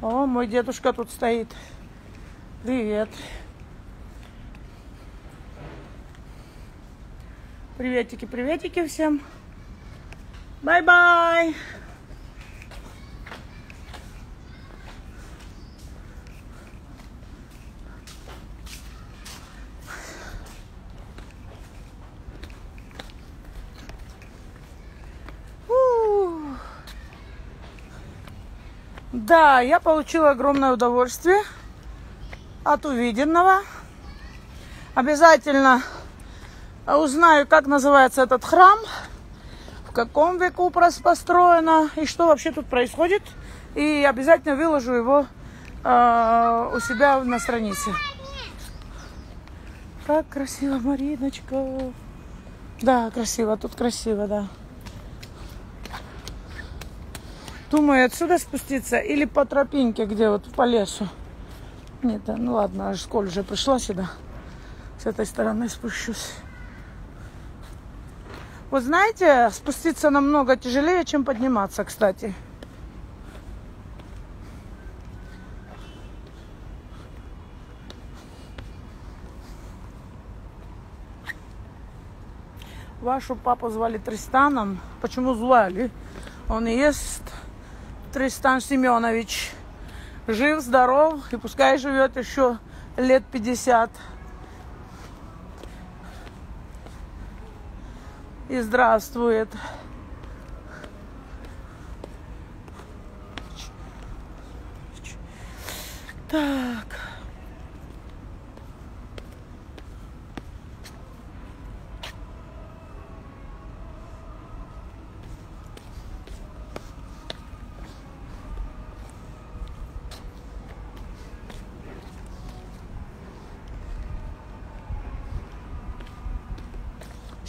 О, мой дедушка тут стоит. Привет. Приветики, приветики всем. Bye-bye. Да, я получила огромное удовольствие от увиденного. Обязательно узнаю, как называется этот храм, в каком веку построено и что вообще тут происходит. И обязательно выложу его э, у себя на странице. Как красиво, Мариночка. Да, красиво, тут красиво, да. Думаю, отсюда спуститься или по тропинке, где вот по лесу. Нет, ну ладно, аж сколь уже пришла сюда. С этой стороны спущусь. Вот знаете, спуститься намного тяжелее, чем подниматься, кстати. Вашу папу звали Тристаном. Почему звали? Он и есть Тристан Семенович. Жив, здоров, и пускай живет еще лет 50. И здравствует. Так.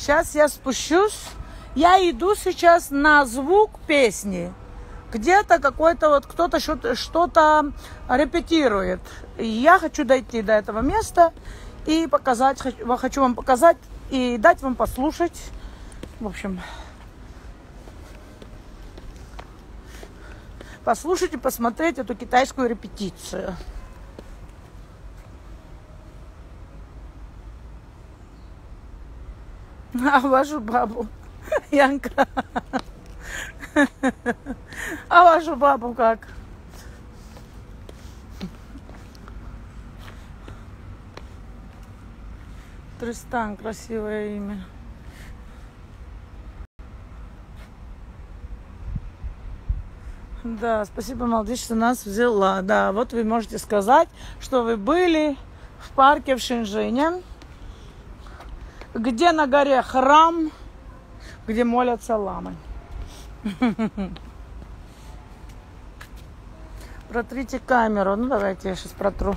Сейчас я спущусь. Я иду сейчас на звук песни. Где-то какой-то вот кто-то что-то, репетирует. Я хочу дойти до этого места и показать, хочу вам показать и дать вам послушать. В общем, послушать и посмотреть эту китайскую репетицию. А вашу бабу, Янка. А вашу бабу как? Тристан, красивое имя. Да, спасибо, молодец, что нас взяла. Да, вот вы можете сказать, что вы были в парке в Шэньчжэне. Где на горе храм, где молятся ламы. Протрите камеру. Ну, давайте я сейчас протру.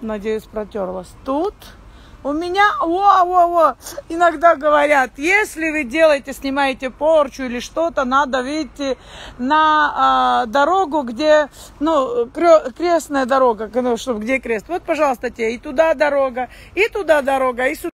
Надеюсь, протерлась. Тут у меня, во, во, во, иногда говорят, если вы делаете, снимаете порчу или что-то, надо выйти на а, дорогу, где, ну, крестная дорога, ну, чтобы где крест. Вот, пожалуйста, тебе и туда дорога, и туда дорога, и сюда.